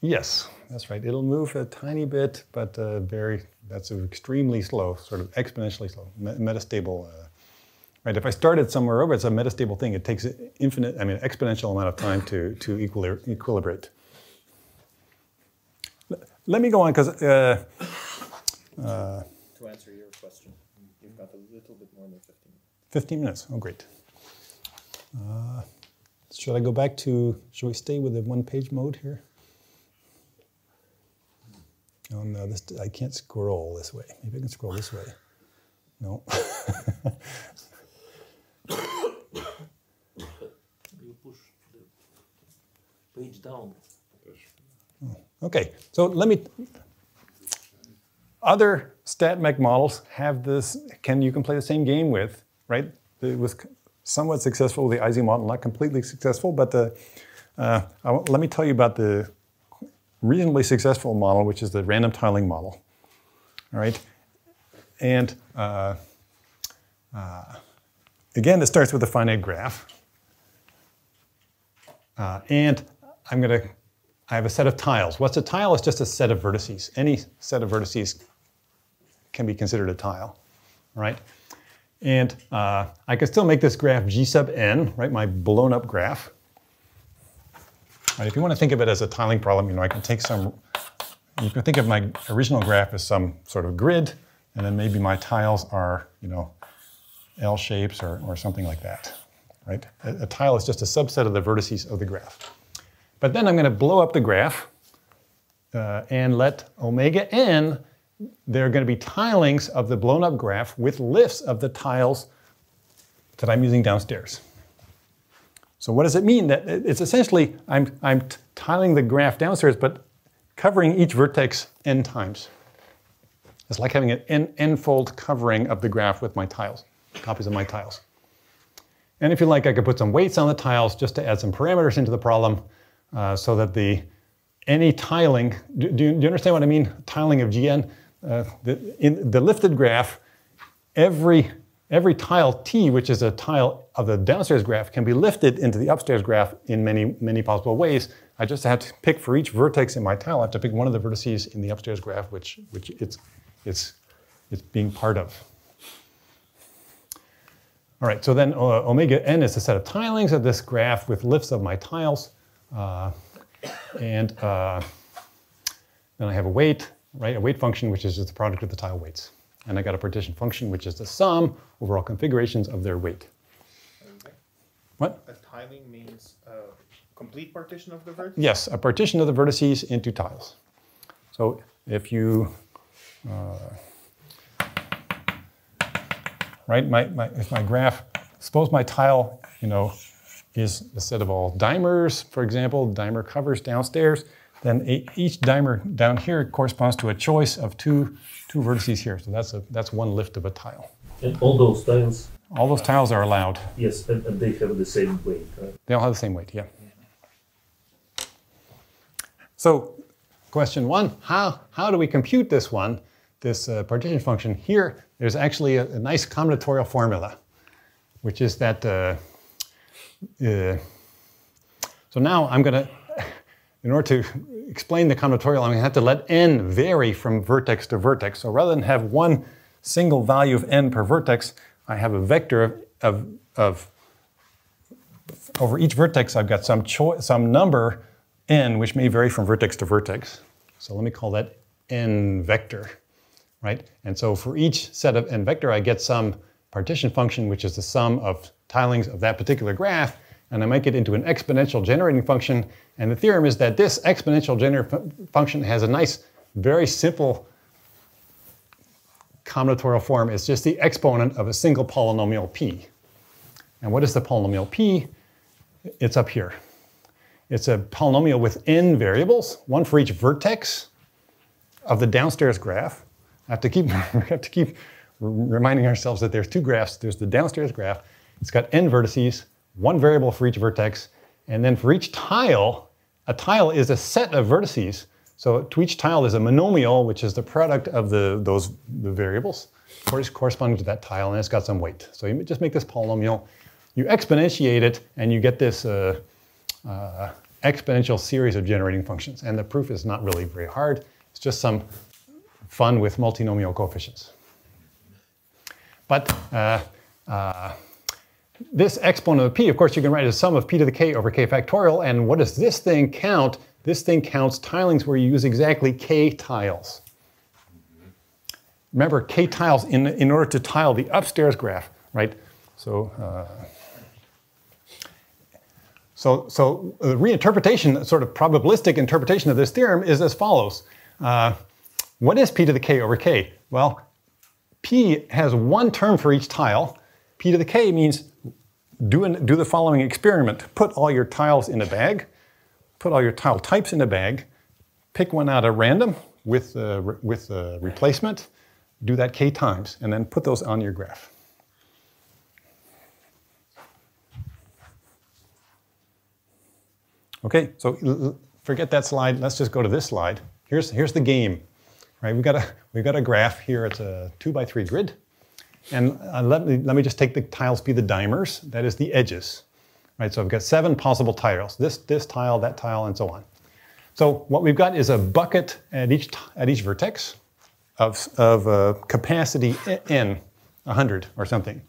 Yes, that's right. It'll move a tiny bit, but uh, very. That's extremely slow, sort of exponentially slow, metastable. Uh, right. If I started somewhere over, it's a metastable thing. It takes an infinite, I mean, exponential amount of time to to equili- equilibrate. Let me go on because. Uh, uh, To answer your question, you've got a little bit more than 15 minutes. 15 minutes. Oh, great. Uh, should I go back to, should we stay with the one page mode here? Oh no, this, I can't scroll this way. Maybe I can scroll this way. No. You push the page down. Okay, so let me, other StatMech models have this, can you can play the same game with, right? It was somewhat successful with the Ising model, not completely successful, but the, uh, let me tell you about the reasonably successful model, which is the random tiling model. All right, and uh, uh, again, it starts with a finite graph, uh, and I'm going to. I have a set of tiles. What's a tile? It's just a set of vertices. Any set of vertices can be considered a tile, right? And uh, I can still make this graph g sub n, right? My blown up graph. Right, if you want to think of it as a tiling problem, you know, I can take some, you can think of my original graph as some sort of grid, and then maybe my tiles are, you know, L shapes or, or something like that, right? A, a tile is just a subset of the vertices of the graph. But then I'm going to blow up the graph uh, and let omega n, there are going to be tilings of the blown up graph with lifts of the tiles that I'm using downstairs. So what does it mean? That it's essentially I'm, I'm tiling the graph downstairs, but covering each vertex n times. It's like having an n-fold covering of the graph with my tiles, copies of my tiles. And if you like, I could put some weights on the tiles just to add some parameters into the problem uh, so that the any tiling, do, do, you, do you understand what I mean? Tiling of GN? Uh, the, in the lifted graph, every, every tile T, which is a tile of the downstairs graph, can be lifted into the upstairs graph in many, many possible ways. I just have to pick for each vertex in my tile, I have to pick one of the vertices in the upstairs graph, which, which it's, it's, it's being part of. All right, so then uh, omega n is a set of tilings of this graph with lifts of my tiles. Uh, and uh, then I have a weight, right? A weight function, which is just the product of the tile weights. And I got a partition function, which is the sum over all configurations of their weight. What? A tiling means a complete partition of the vertex? Yes, a partition of the vertices into tiles. So if you, uh, right, my, my, if my graph, suppose my tile, you know, is a set of all dimers, for example, dimer covers downstairs, then a, each dimer down here corresponds to a choice of two, two vertices here. So that's, a, that's one lift of a tile. And all those tiles, All those tiles are allowed. yes, and, and they have the same weight, right? They all have the same weight, yeah. So, question one, how, how do we compute this one, this uh, partition function? Here, there's actually a, a nice combinatorial formula, which is that, uh, uh, so now I'm gonna, in order to explain the combinatorial, I'm to have to let n vary from vertex to vertex. So rather than have one single value of n per vertex, I have a vector of, of, of over each vertex, I've got some, some number n, which may vary from vertex to vertex. So let me call that n vector, right? And so for each set of n vector, I get some partition function, which is the sum of tilings of that particular graph, and I make it into an exponential generating function. And the theorem is that this exponential generating function has a nice, very simple combinatorial form. It's just the exponent of a single polynomial p. And what is the polynomial p? It's up here. It's a polynomial with n variables, one for each vertex of the downstairs graph. Have to keep, have to keep reminding ourselves that there's two graphs. There's the downstairs graph. It's got n vertices, one variable for each vertex, and then for each tile, a tile is a set of vertices. So to each tile is a monomial, which is the product of the, those the variables corresponding to that tile, and it's got some weight. So you just make this polynomial, you exponentiate it, and you get this uh, uh, exponential series of generating functions. And the proof is not really very hard. It's just some fun with multinomial coefficients. But uh, uh this exponent of p, of course, you can write as sum of p to the k over k factorial. And what does this thing count? This thing counts tilings where you use exactly k tiles. Remember, k tiles in, in order to tile the upstairs graph, right? So, uh, so, so the reinterpretation, sort of probabilistic interpretation of this theorem is as follows. Uh, what is p to the k over k? Well, p has one term for each tile. p to the k means do, an, do the following experiment. Put all your tiles in a bag, put all your tile types in a bag, pick one out at random with, uh, with a replacement, do that k times, and then put those on your graph. Okay, so forget that slide. Let's just go to this slide. Here's, here's the game. Right, we've got, a, we've got a graph here. It's a two by three grid. And uh, let, me, let me just take the tiles be the dimers. That is the edges. Right, so I've got seven possible tiles. This, this tile, that tile, and so on. So what we've got is a bucket at each, at each vertex of, of uh, capacity n, 100 or something.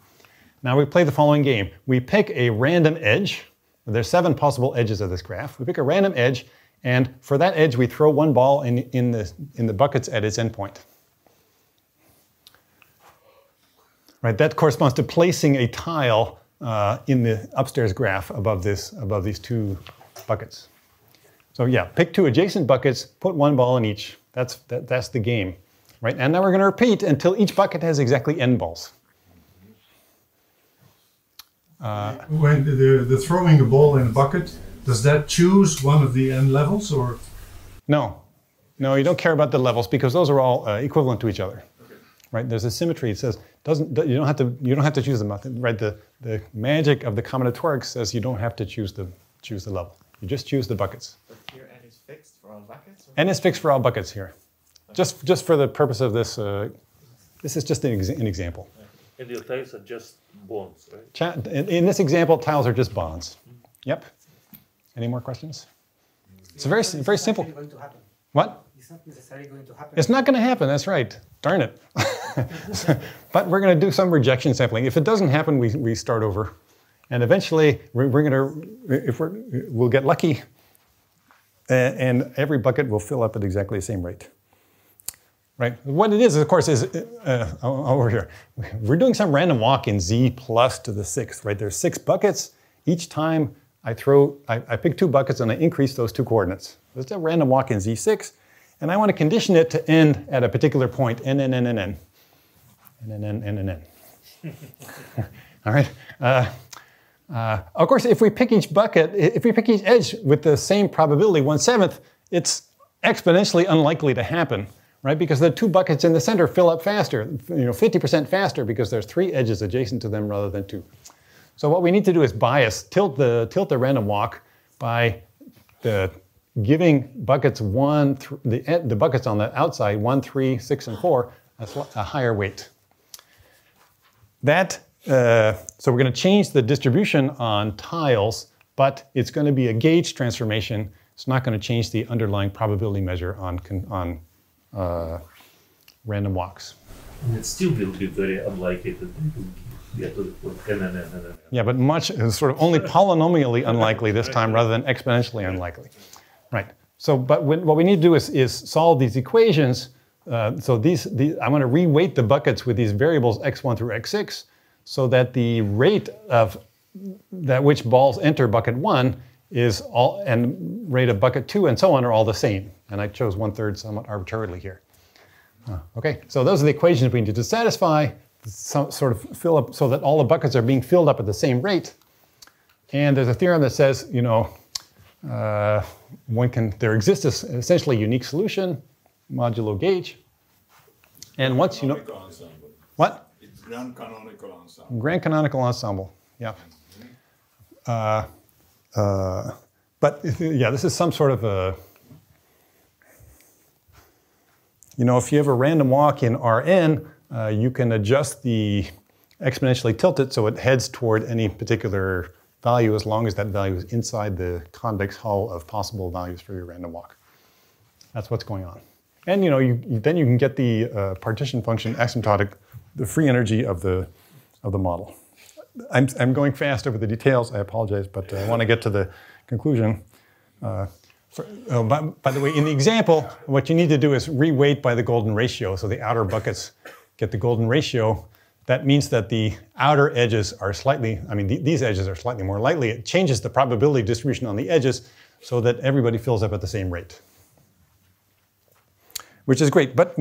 Now we play the following game. We pick a random edge. There's seven possible edges of this graph. We pick a random edge, and for that edge, we throw one ball in, in, the, in the buckets at its endpoint. Right, that corresponds to placing a tile uh, in the upstairs graph above this, above these two buckets. So yeah, pick two adjacent buckets, put one ball in each. That's, that, that's the game, right? And now we're going to repeat until each bucket has exactly n balls. Uh, when the, the throwing a ball in a bucket, does that choose one of the n levels or? No, no, you don't care about the levels because those are all uh, equivalent to each other right? There's a symmetry. It says doesn't you don't have to you don't have to choose the method, right? The the magic of the combinatorics says you don't have to choose the choose the level. You just choose the buckets. But here n is fixed for all buckets. N is fixed for all buckets here, just just for the purpose of this. Uh, this is just an, ex an example. And your tiles are just bonds, right? in, in, this example, tiles are just bonds. Yep. Any more questions? It's a very very simple. What? It's not necessarily going to happen. It's not going to happen. That's right. Darn it. but we're going to do some rejection sampling. If it doesn't happen, we, we start over. And eventually, we're, going to, if we're, we'll get lucky, and every bucket will fill up at exactly the same rate. Right? What it is, of course, is uh, over here. We're doing some random walk in z plus to the sixth, right? There's six buckets. Each time I throw, I, I pick two buckets and I increase those two coordinates. It's a random walk in z6. And I want to condition it to end at a particular point, n, n, n, n, n. N, n, n, n, n. All right. Uh, uh, of course, if we pick each bucket, if we pick each edge with the same probability, one seventh, it's exponentially unlikely to happen, right? Because the two buckets in the center fill up faster, you know, 50% faster because there's three edges adjacent to them rather than two. So what we need to do is bias, tilt the, tilt the random walk by the giving buckets one, the, the buckets on the outside, one, three, six, and four, a, a higher weight. That, uh, so we're going to change the distribution on tiles, but it's going to be a gauge transformation It's not going to change the underlying probability measure on, on uh, random walks. And it still will be very unlikely that they will Yeah, but much is sort of only polynomially unlikely this time rather than exponentially unlikely. Right. So, but when, what we need to do is, is solve these equations. Uh, so these, these, I'm going to reweight the buckets with these variables x1 through x6 so that the rate of that which balls enter bucket one is all, and rate of bucket two and so on are all the same. And I chose one third somewhat arbitrarily here. Uh, okay, so those are the equations we need to satisfy, some, sort of fill up so that all the buckets are being filled up at the same rate. And there's a theorem that says, you know, uh, one can, there exists a, essentially a unique solution, modulo gauge. And once you know, ensemble. what? It's grand canonical ensemble. Grand canonical ensemble, yeah. Uh, uh, but yeah, this is some sort of a, you know, if you have a random walk in Rn, uh, you can adjust the exponentially tilt it so it heads toward any particular value as long as that value is inside the convex hull of possible values for your random walk. That's what's going on. And you know, you, then you can get the uh, partition function asymptotic, the free energy of the, of the model. I'm, I'm going fast over the details, I apologize, but I want to get to the conclusion. Uh, for, oh, by, by, the way, in the example, what you need to do is reweight by the golden ratio. So the outer buckets get the golden ratio. That means that the outer edges are slightly, I mean, th these edges are slightly more lightly. It changes the probability distribution on the edges so that everybody fills up at the same rate. Which is great, but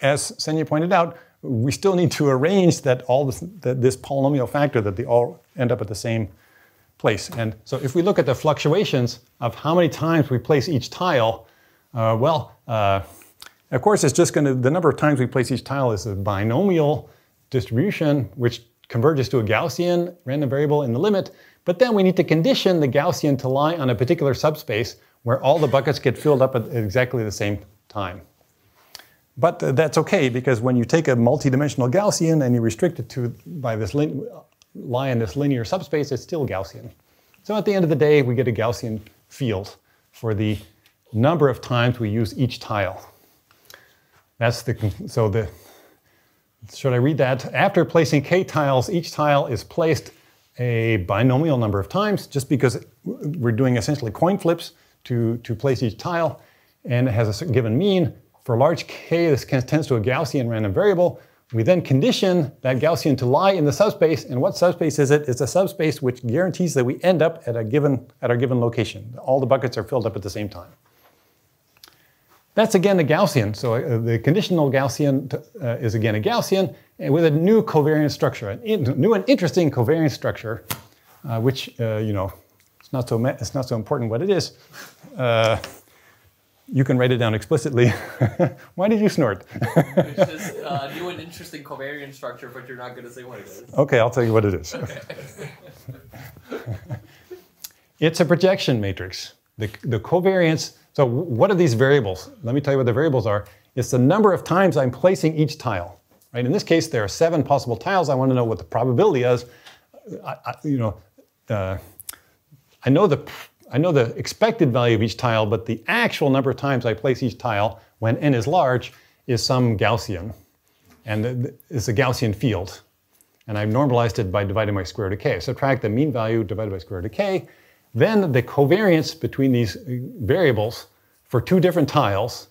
as Senya pointed out, we still need to arrange that all this, that this polynomial factor that they all end up at the same place. And so if we look at the fluctuations of how many times we place each tile, uh, well, uh, of course, it's just going to, the number of times we place each tile is a binomial distribution, which converges to a Gaussian random variable in the limit. But then we need to condition the Gaussian to lie on a particular subspace where all the buckets get filled up at exactly the same time. But that's okay because when you take a multidimensional Gaussian and you restrict it to by this lie in this linear subspace, it's still Gaussian. So at the end of the day, we get a Gaussian field for the number of times we use each tile. That's the so the should I read that? After placing k tiles, each tile is placed a binomial number of times, just because we're doing essentially coin flips to, to place each tile, and it has a given mean. For large k, this tends to a Gaussian random variable. We then condition that Gaussian to lie in the subspace, and what subspace is it? It's a subspace which guarantees that we end up at a given at our given location. All the buckets are filled up at the same time. That's again a Gaussian. So uh, the conditional Gaussian uh, is again a Gaussian with a new covariance structure, a new and interesting covariance structure, uh, which uh, you know it's not so it's not so important what it is. Uh, you can write it down explicitly. Why did you snort? it's just uh, new and interesting covariance structure, but you're not going to say what it is. Okay, I'll tell you what it is. Okay. it's a projection matrix. The, the covariance, so what are these variables? Let me tell you what the variables are. It's the number of times I'm placing each tile. Right? In this case, there are seven possible tiles. I want to know what the probability is. I, I, you know, uh, I know the I know the expected value of each tile, but the actual number of times I place each tile when n is large is some Gaussian. And it's a Gaussian field. And I've normalized it by dividing by square root of k. Subtract the mean value divided by square root of k. Then the covariance between these variables for two different tiles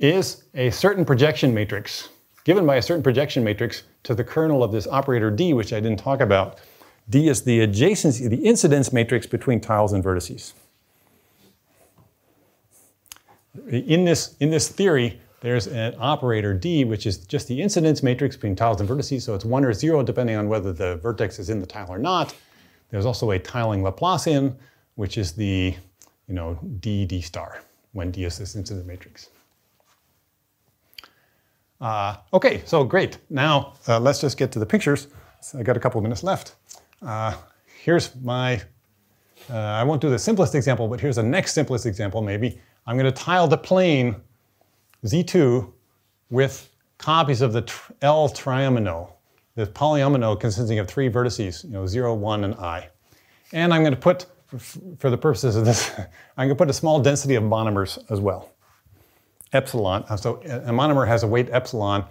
is a certain projection matrix, given by a certain projection matrix to the kernel of this operator d, which I didn't talk about. D is the adjacency, the incidence matrix between tiles and vertices. In this, in this theory, there's an operator D, which is just the incidence matrix between tiles and vertices. So it's one or zero, depending on whether the vertex is in the tile or not. There's also a tiling Laplacian, which is the, you know, D, D star, when D is this incidence matrix. Uh, okay, so great. Now uh, let's just get to the pictures. So I got a couple of minutes left. Uh, here's my, uh, I won't do the simplest example, but here's the next simplest example maybe. I'm going to tile the plane Z2 with copies of the L triomino, the polyomino consisting of three vertices, you know, 0, 1, and i. And I'm going to put for the purposes of this, I'm going to put a small density of monomers as well. Epsilon. uh, So a a monomer has a weight epsilon.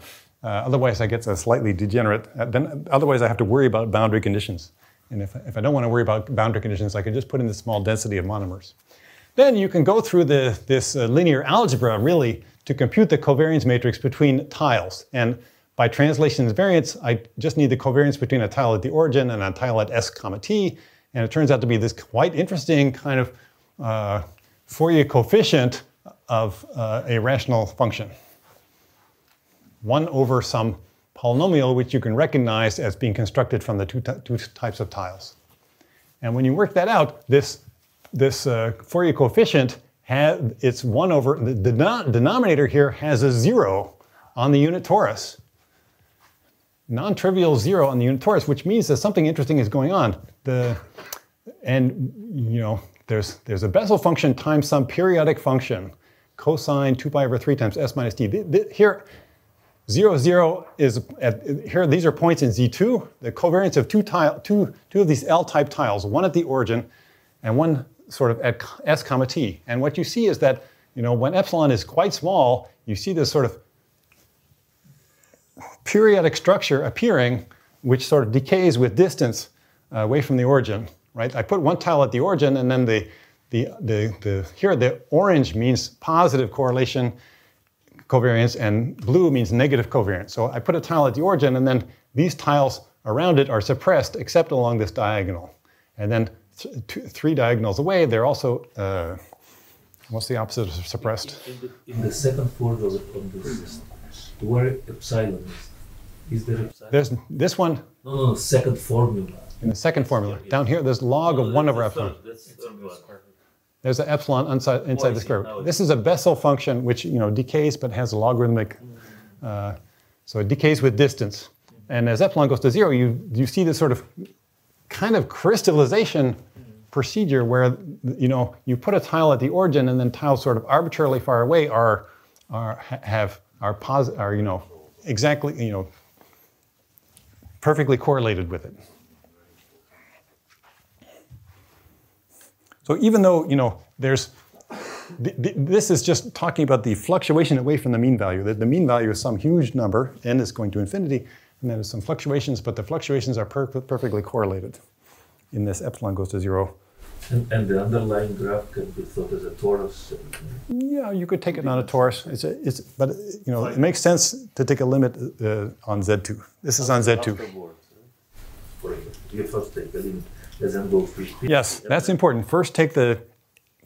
Uh, otherwise, I get a slightly degenerate. Uh, then, otherwise, I have to worry about boundary conditions. And if, if I don't want to worry about boundary conditions, I can just put in the small density of monomers. Then you can go through the, this uh, linear algebra really to compute the covariance matrix between tiles. And by translation invariance, I just need the covariance between a tile at the origin and a tile at s comma t. And it turns out to be this quite interesting kind of uh, Fourier coefficient of uh, a rational function. 1 over some polynomial which you can recognize as being constructed from the two, two types of tiles. And when you work that out, this, this uh, Fourier coefficient, has, it's 1 over, the denom- denominator here has a 0 on the unit torus. Non-trivial 0 on the unit torus, which means that something interesting is going on. The, and, you know, there's, there's a Bessel function times some periodic function, cosine 2 pi over 3 times s minus t. Th- th- Here, 0, 0 is, at, here, these are points in Z2, the covariance of two, tile, two, two of these L-type tiles, one at the origin and one sort of at S comma T. And what you see is that, you know, when epsilon is quite small, you see this sort of periodic structure appearing, which sort of decays with distance uh, away from the origin, right? I put one tile at the origin and then the, the, the, the here the orange means positive correlation, covariance and blue means negative covariance. So I put a tile at the origin and then these tiles around it are suppressed except along this diagonal. And then th two, three diagonals away, they're also, uh, what's the opposite of suppressed? In the, in the second formula on this where epsilon is, is there epsilon? There's this one No, no, no, second formula. in the second formula. Down here, there's log of 1 over epsilon. One. There's an epsilon inside, inside I the square Now root. This is a Bessel function which you know decays but has a logarithmic, uh, so it decays with distance. And as epsilon goes to zero, you you see this sort of kind of crystallization procedure where you know you put a tile at the origin and then tiles sort of arbitrarily far away are are have are posi- are you know exactly you know perfectly correlated with it. So even though, you know, there's, th- th- this is just talking about the fluctuation away from the mean value. That the mean value is some huge number, n is going to infinity, and then there's some fluctuations, but the fluctuations are per- perfectly correlated. In this, epsilon goes to zero. And, and the underlying graph can be thought as a torus. Yeah, you could take it on a torus. It's a, it's, but you know, it makes sense to take a limit uh, on Z2. This is on Z2. Afterwards, you first take a limit as n goes to. Yes, that's important. First, take the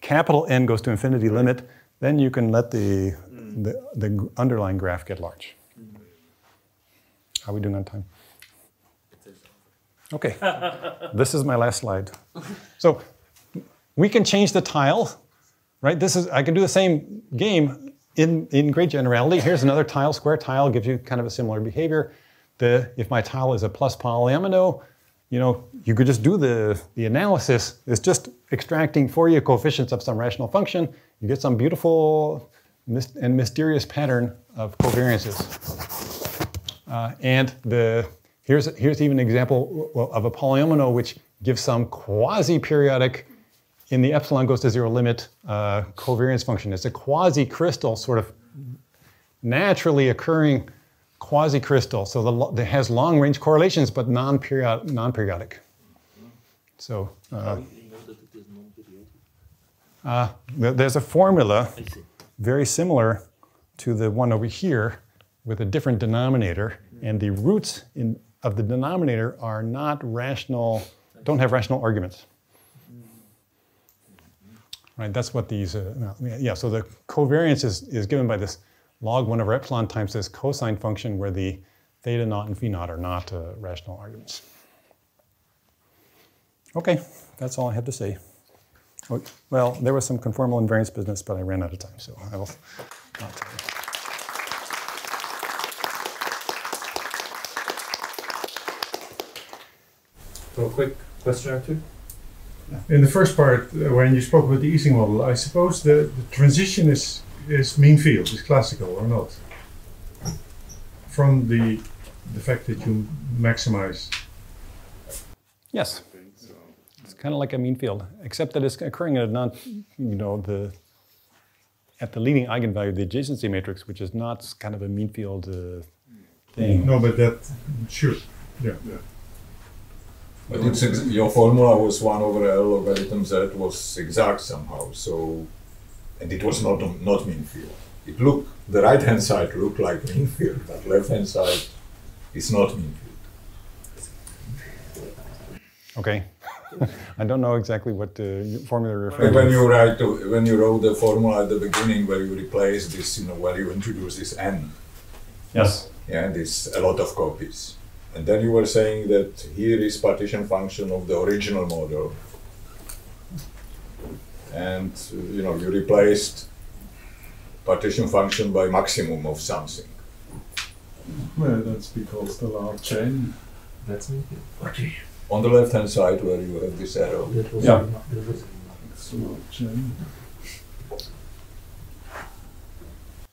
capital N goes to infinity limit, then you can let the, the, the underlying graph get large. How are we doing on time? Okay, this is my last slide. So we can change the tile, right? This is, I can do the same game in, in great generality. Here's another tile, square tile, gives you kind of a similar behavior. The, if my tile is a plus polyomino, you know, you could just do the, the analysis. It's just extracting Fourier coefficients of some rational function. You get some beautiful and mysterious pattern of covariances. Uh, and the, here's, here's even an example of a polyomino which gives some quasi-periodic, in the epsilon goes to zero limit, uh, covariance function. It's a quasi-crystal sort of naturally occurring quasi-crystal. So the, it has long-range correlations, but non-periodic. non-periodic. So uh, uh, there's a formula very similar to the one over here with a different denominator, and the roots in, of the denominator are not rational, don't have rational arguments. Right, that's what these, uh, yeah, so the covariance is, is given by this log 1 over epsilon times this cosine function where the theta naught and phi naught are not uh, rational arguments. Okay, that's all I had to say. Oh, Well, there was some conformal invariance business, but I ran out of time, so I will not tell you. A quick question or two. In the first part, uh, when you spoke about the Ising model, I suppose the, the transition is, is mean field, is classical or not? From the, the fact that you maximize. Yes. It's kind of like a mean field, except that it's occurring at a non, you know, the at the leading eigenvalue of the adjacency matrix, which is not kind of a mean field uh, thing. No, but that should, yeah. But it's ex- your formula was 1 over L logarithm Z was exact somehow, so, and it was not, not mean field. It looked, the right hand side looked like mean field, but left hand side is not mean field. Okay. I don't know exactly what the formula you're When to. you write, to- when you wrote the formula at the beginning where you replace this, you know, where you introduce this N. Yes. Yeah, this a lot of copies. And then you were saying that here is partition function of the original model. And, you know, you replaced partition function by maximum of something. Well, that's because the large chain. That's me. On the left hand side where you have this arrow. Yeah. It's a large n.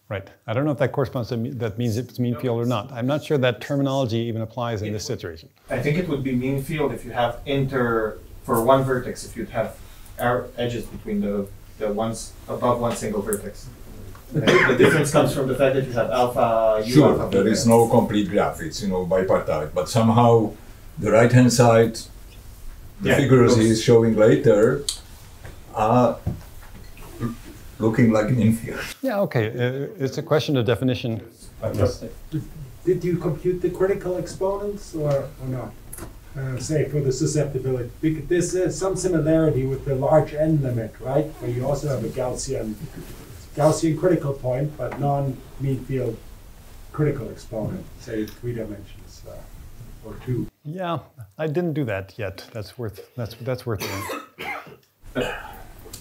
Right. I don't know if that corresponds to, me- that means it's mean field or not. I'm not sure that terminology even applies in this situation. I think it would be mean field if you have inter, for one vertex, if you'd have ar- edges between the, the ones above one single vertex. The difference comes from the fact that you have alpha, u Sure, alpha. there beta. is no complete graph, it's, you know, bipartite, but somehow the right hand side, the Yeah, figures looks- he is showing later are l- looking like mean field. Yeah, okay. Uh, it's a question of definition. Yes. Did you compute the critical exponents or, or not? Uh, say for the susceptibility, because there's uh, some similarity with the large n limit, right? Where you also have a Gaussian, Gaussian critical point, but non-mean field critical exponent, say three dimensions uh, or two. Yeah, I didn't do that yet. That's worth that's that's worth doing.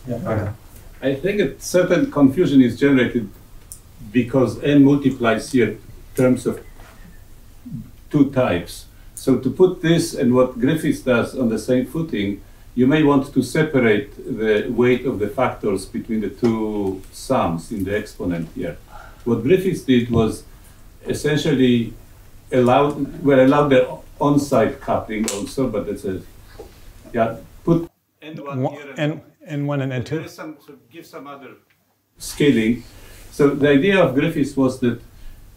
I think a certain confusion is generated because n multiplies here terms of two types. So to put this and what Griffiths does on the same footing, you may want to separate the weight of the factors between the two sums in the exponent here. What Griffiths did was essentially allowed, well, allowed the on-site coupling also, but that's a, yeah, put one here and, and and one and N2? There is some, so give some other scaling. So the idea of Griffiths was that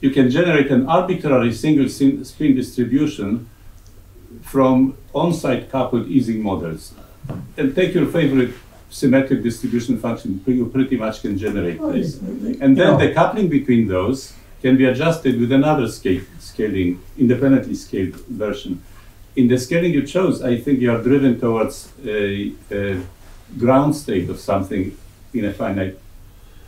you can generate an arbitrary single spin distribution from on-site coupled Ising models. And take your favorite symmetric distribution function, you pretty much can generate oh, this. And then the coupling between those can be adjusted with another scale, scaling, independently scaled version. In the scaling you chose, I think you are driven towards a, a ground state of something in a finite,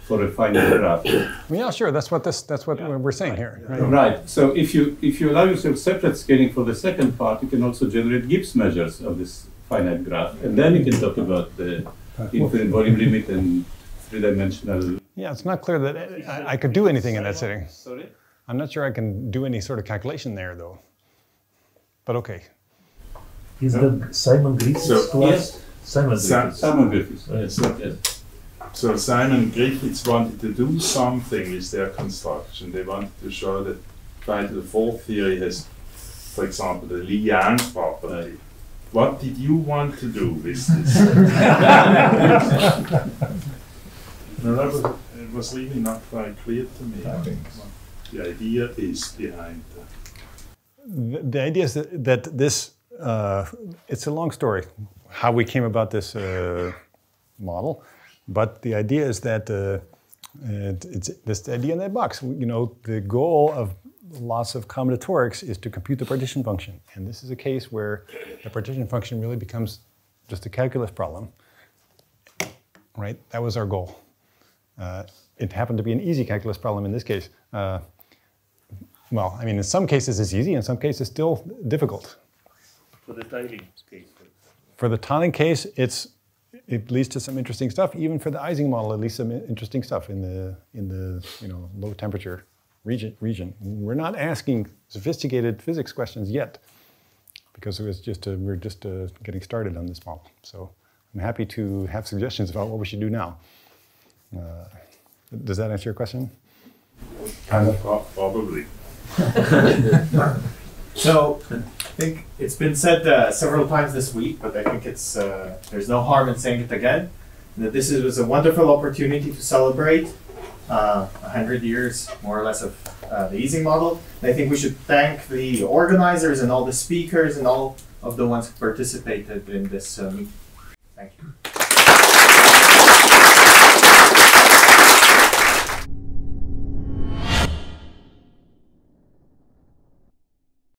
for a finite graph. Yeah, sure. That's what this that's what we're saying here. Right. Right. So if you if you allow yourself separate scaling for the second part, you can also generate Gibbs measures of this finite graph, and then you can talk about the infinite volume limit and three-dimensional. Yeah, it's not clear that I, I could do anything in that setting. Sorry. I'm not sure I can do any sort of calculation there, though. But okay. Is the Simon Griffiths So- class? Yes. Simon Sa- Griffiths. Simon Griffiths. Yes. So Simon Griffiths wanted to do something with their construction. They wanted to show that phi to the fourth theory has, for example, the Lee-Yang property. What did you want to do with this? no, that was, it was really not quite clear to me what the idea is behind that. The, the idea is that, that this, uh, it's a long story how we came about this uh, model, but the idea is that uh, it, it's this idea in that box. You know, the goal of lots of combinatorics is to compute the partition function. And this is a case where the partition function really becomes just a calculus problem, right? That was our goal. Uh, it happened to be an easy calculus problem in this case. Uh, well, I mean, in some cases it's easy, in some cases still difficult. For the tiling case. For the tiling case, it's it leads to some interesting stuff. Even for the Ising model, it leads to some interesting stuff in the in the you know low temperature region. Region. We're not asking sophisticated physics questions yet, because it was just uh we're just uh, getting started on this model. So I'm happy to have suggestions about what we should do now. Uh, does that answer your question? Kind of. Probably. So, I think it's been said uh, several times this week, but I think it's uh, there's no harm in saying it again. That this is, was a wonderful opportunity to celebrate uh, 100 years, more or less, of uh, the Ising model. And I think we should thank the organizers and all the speakers and all of the ones who participated in this uh, meeting. Thank you.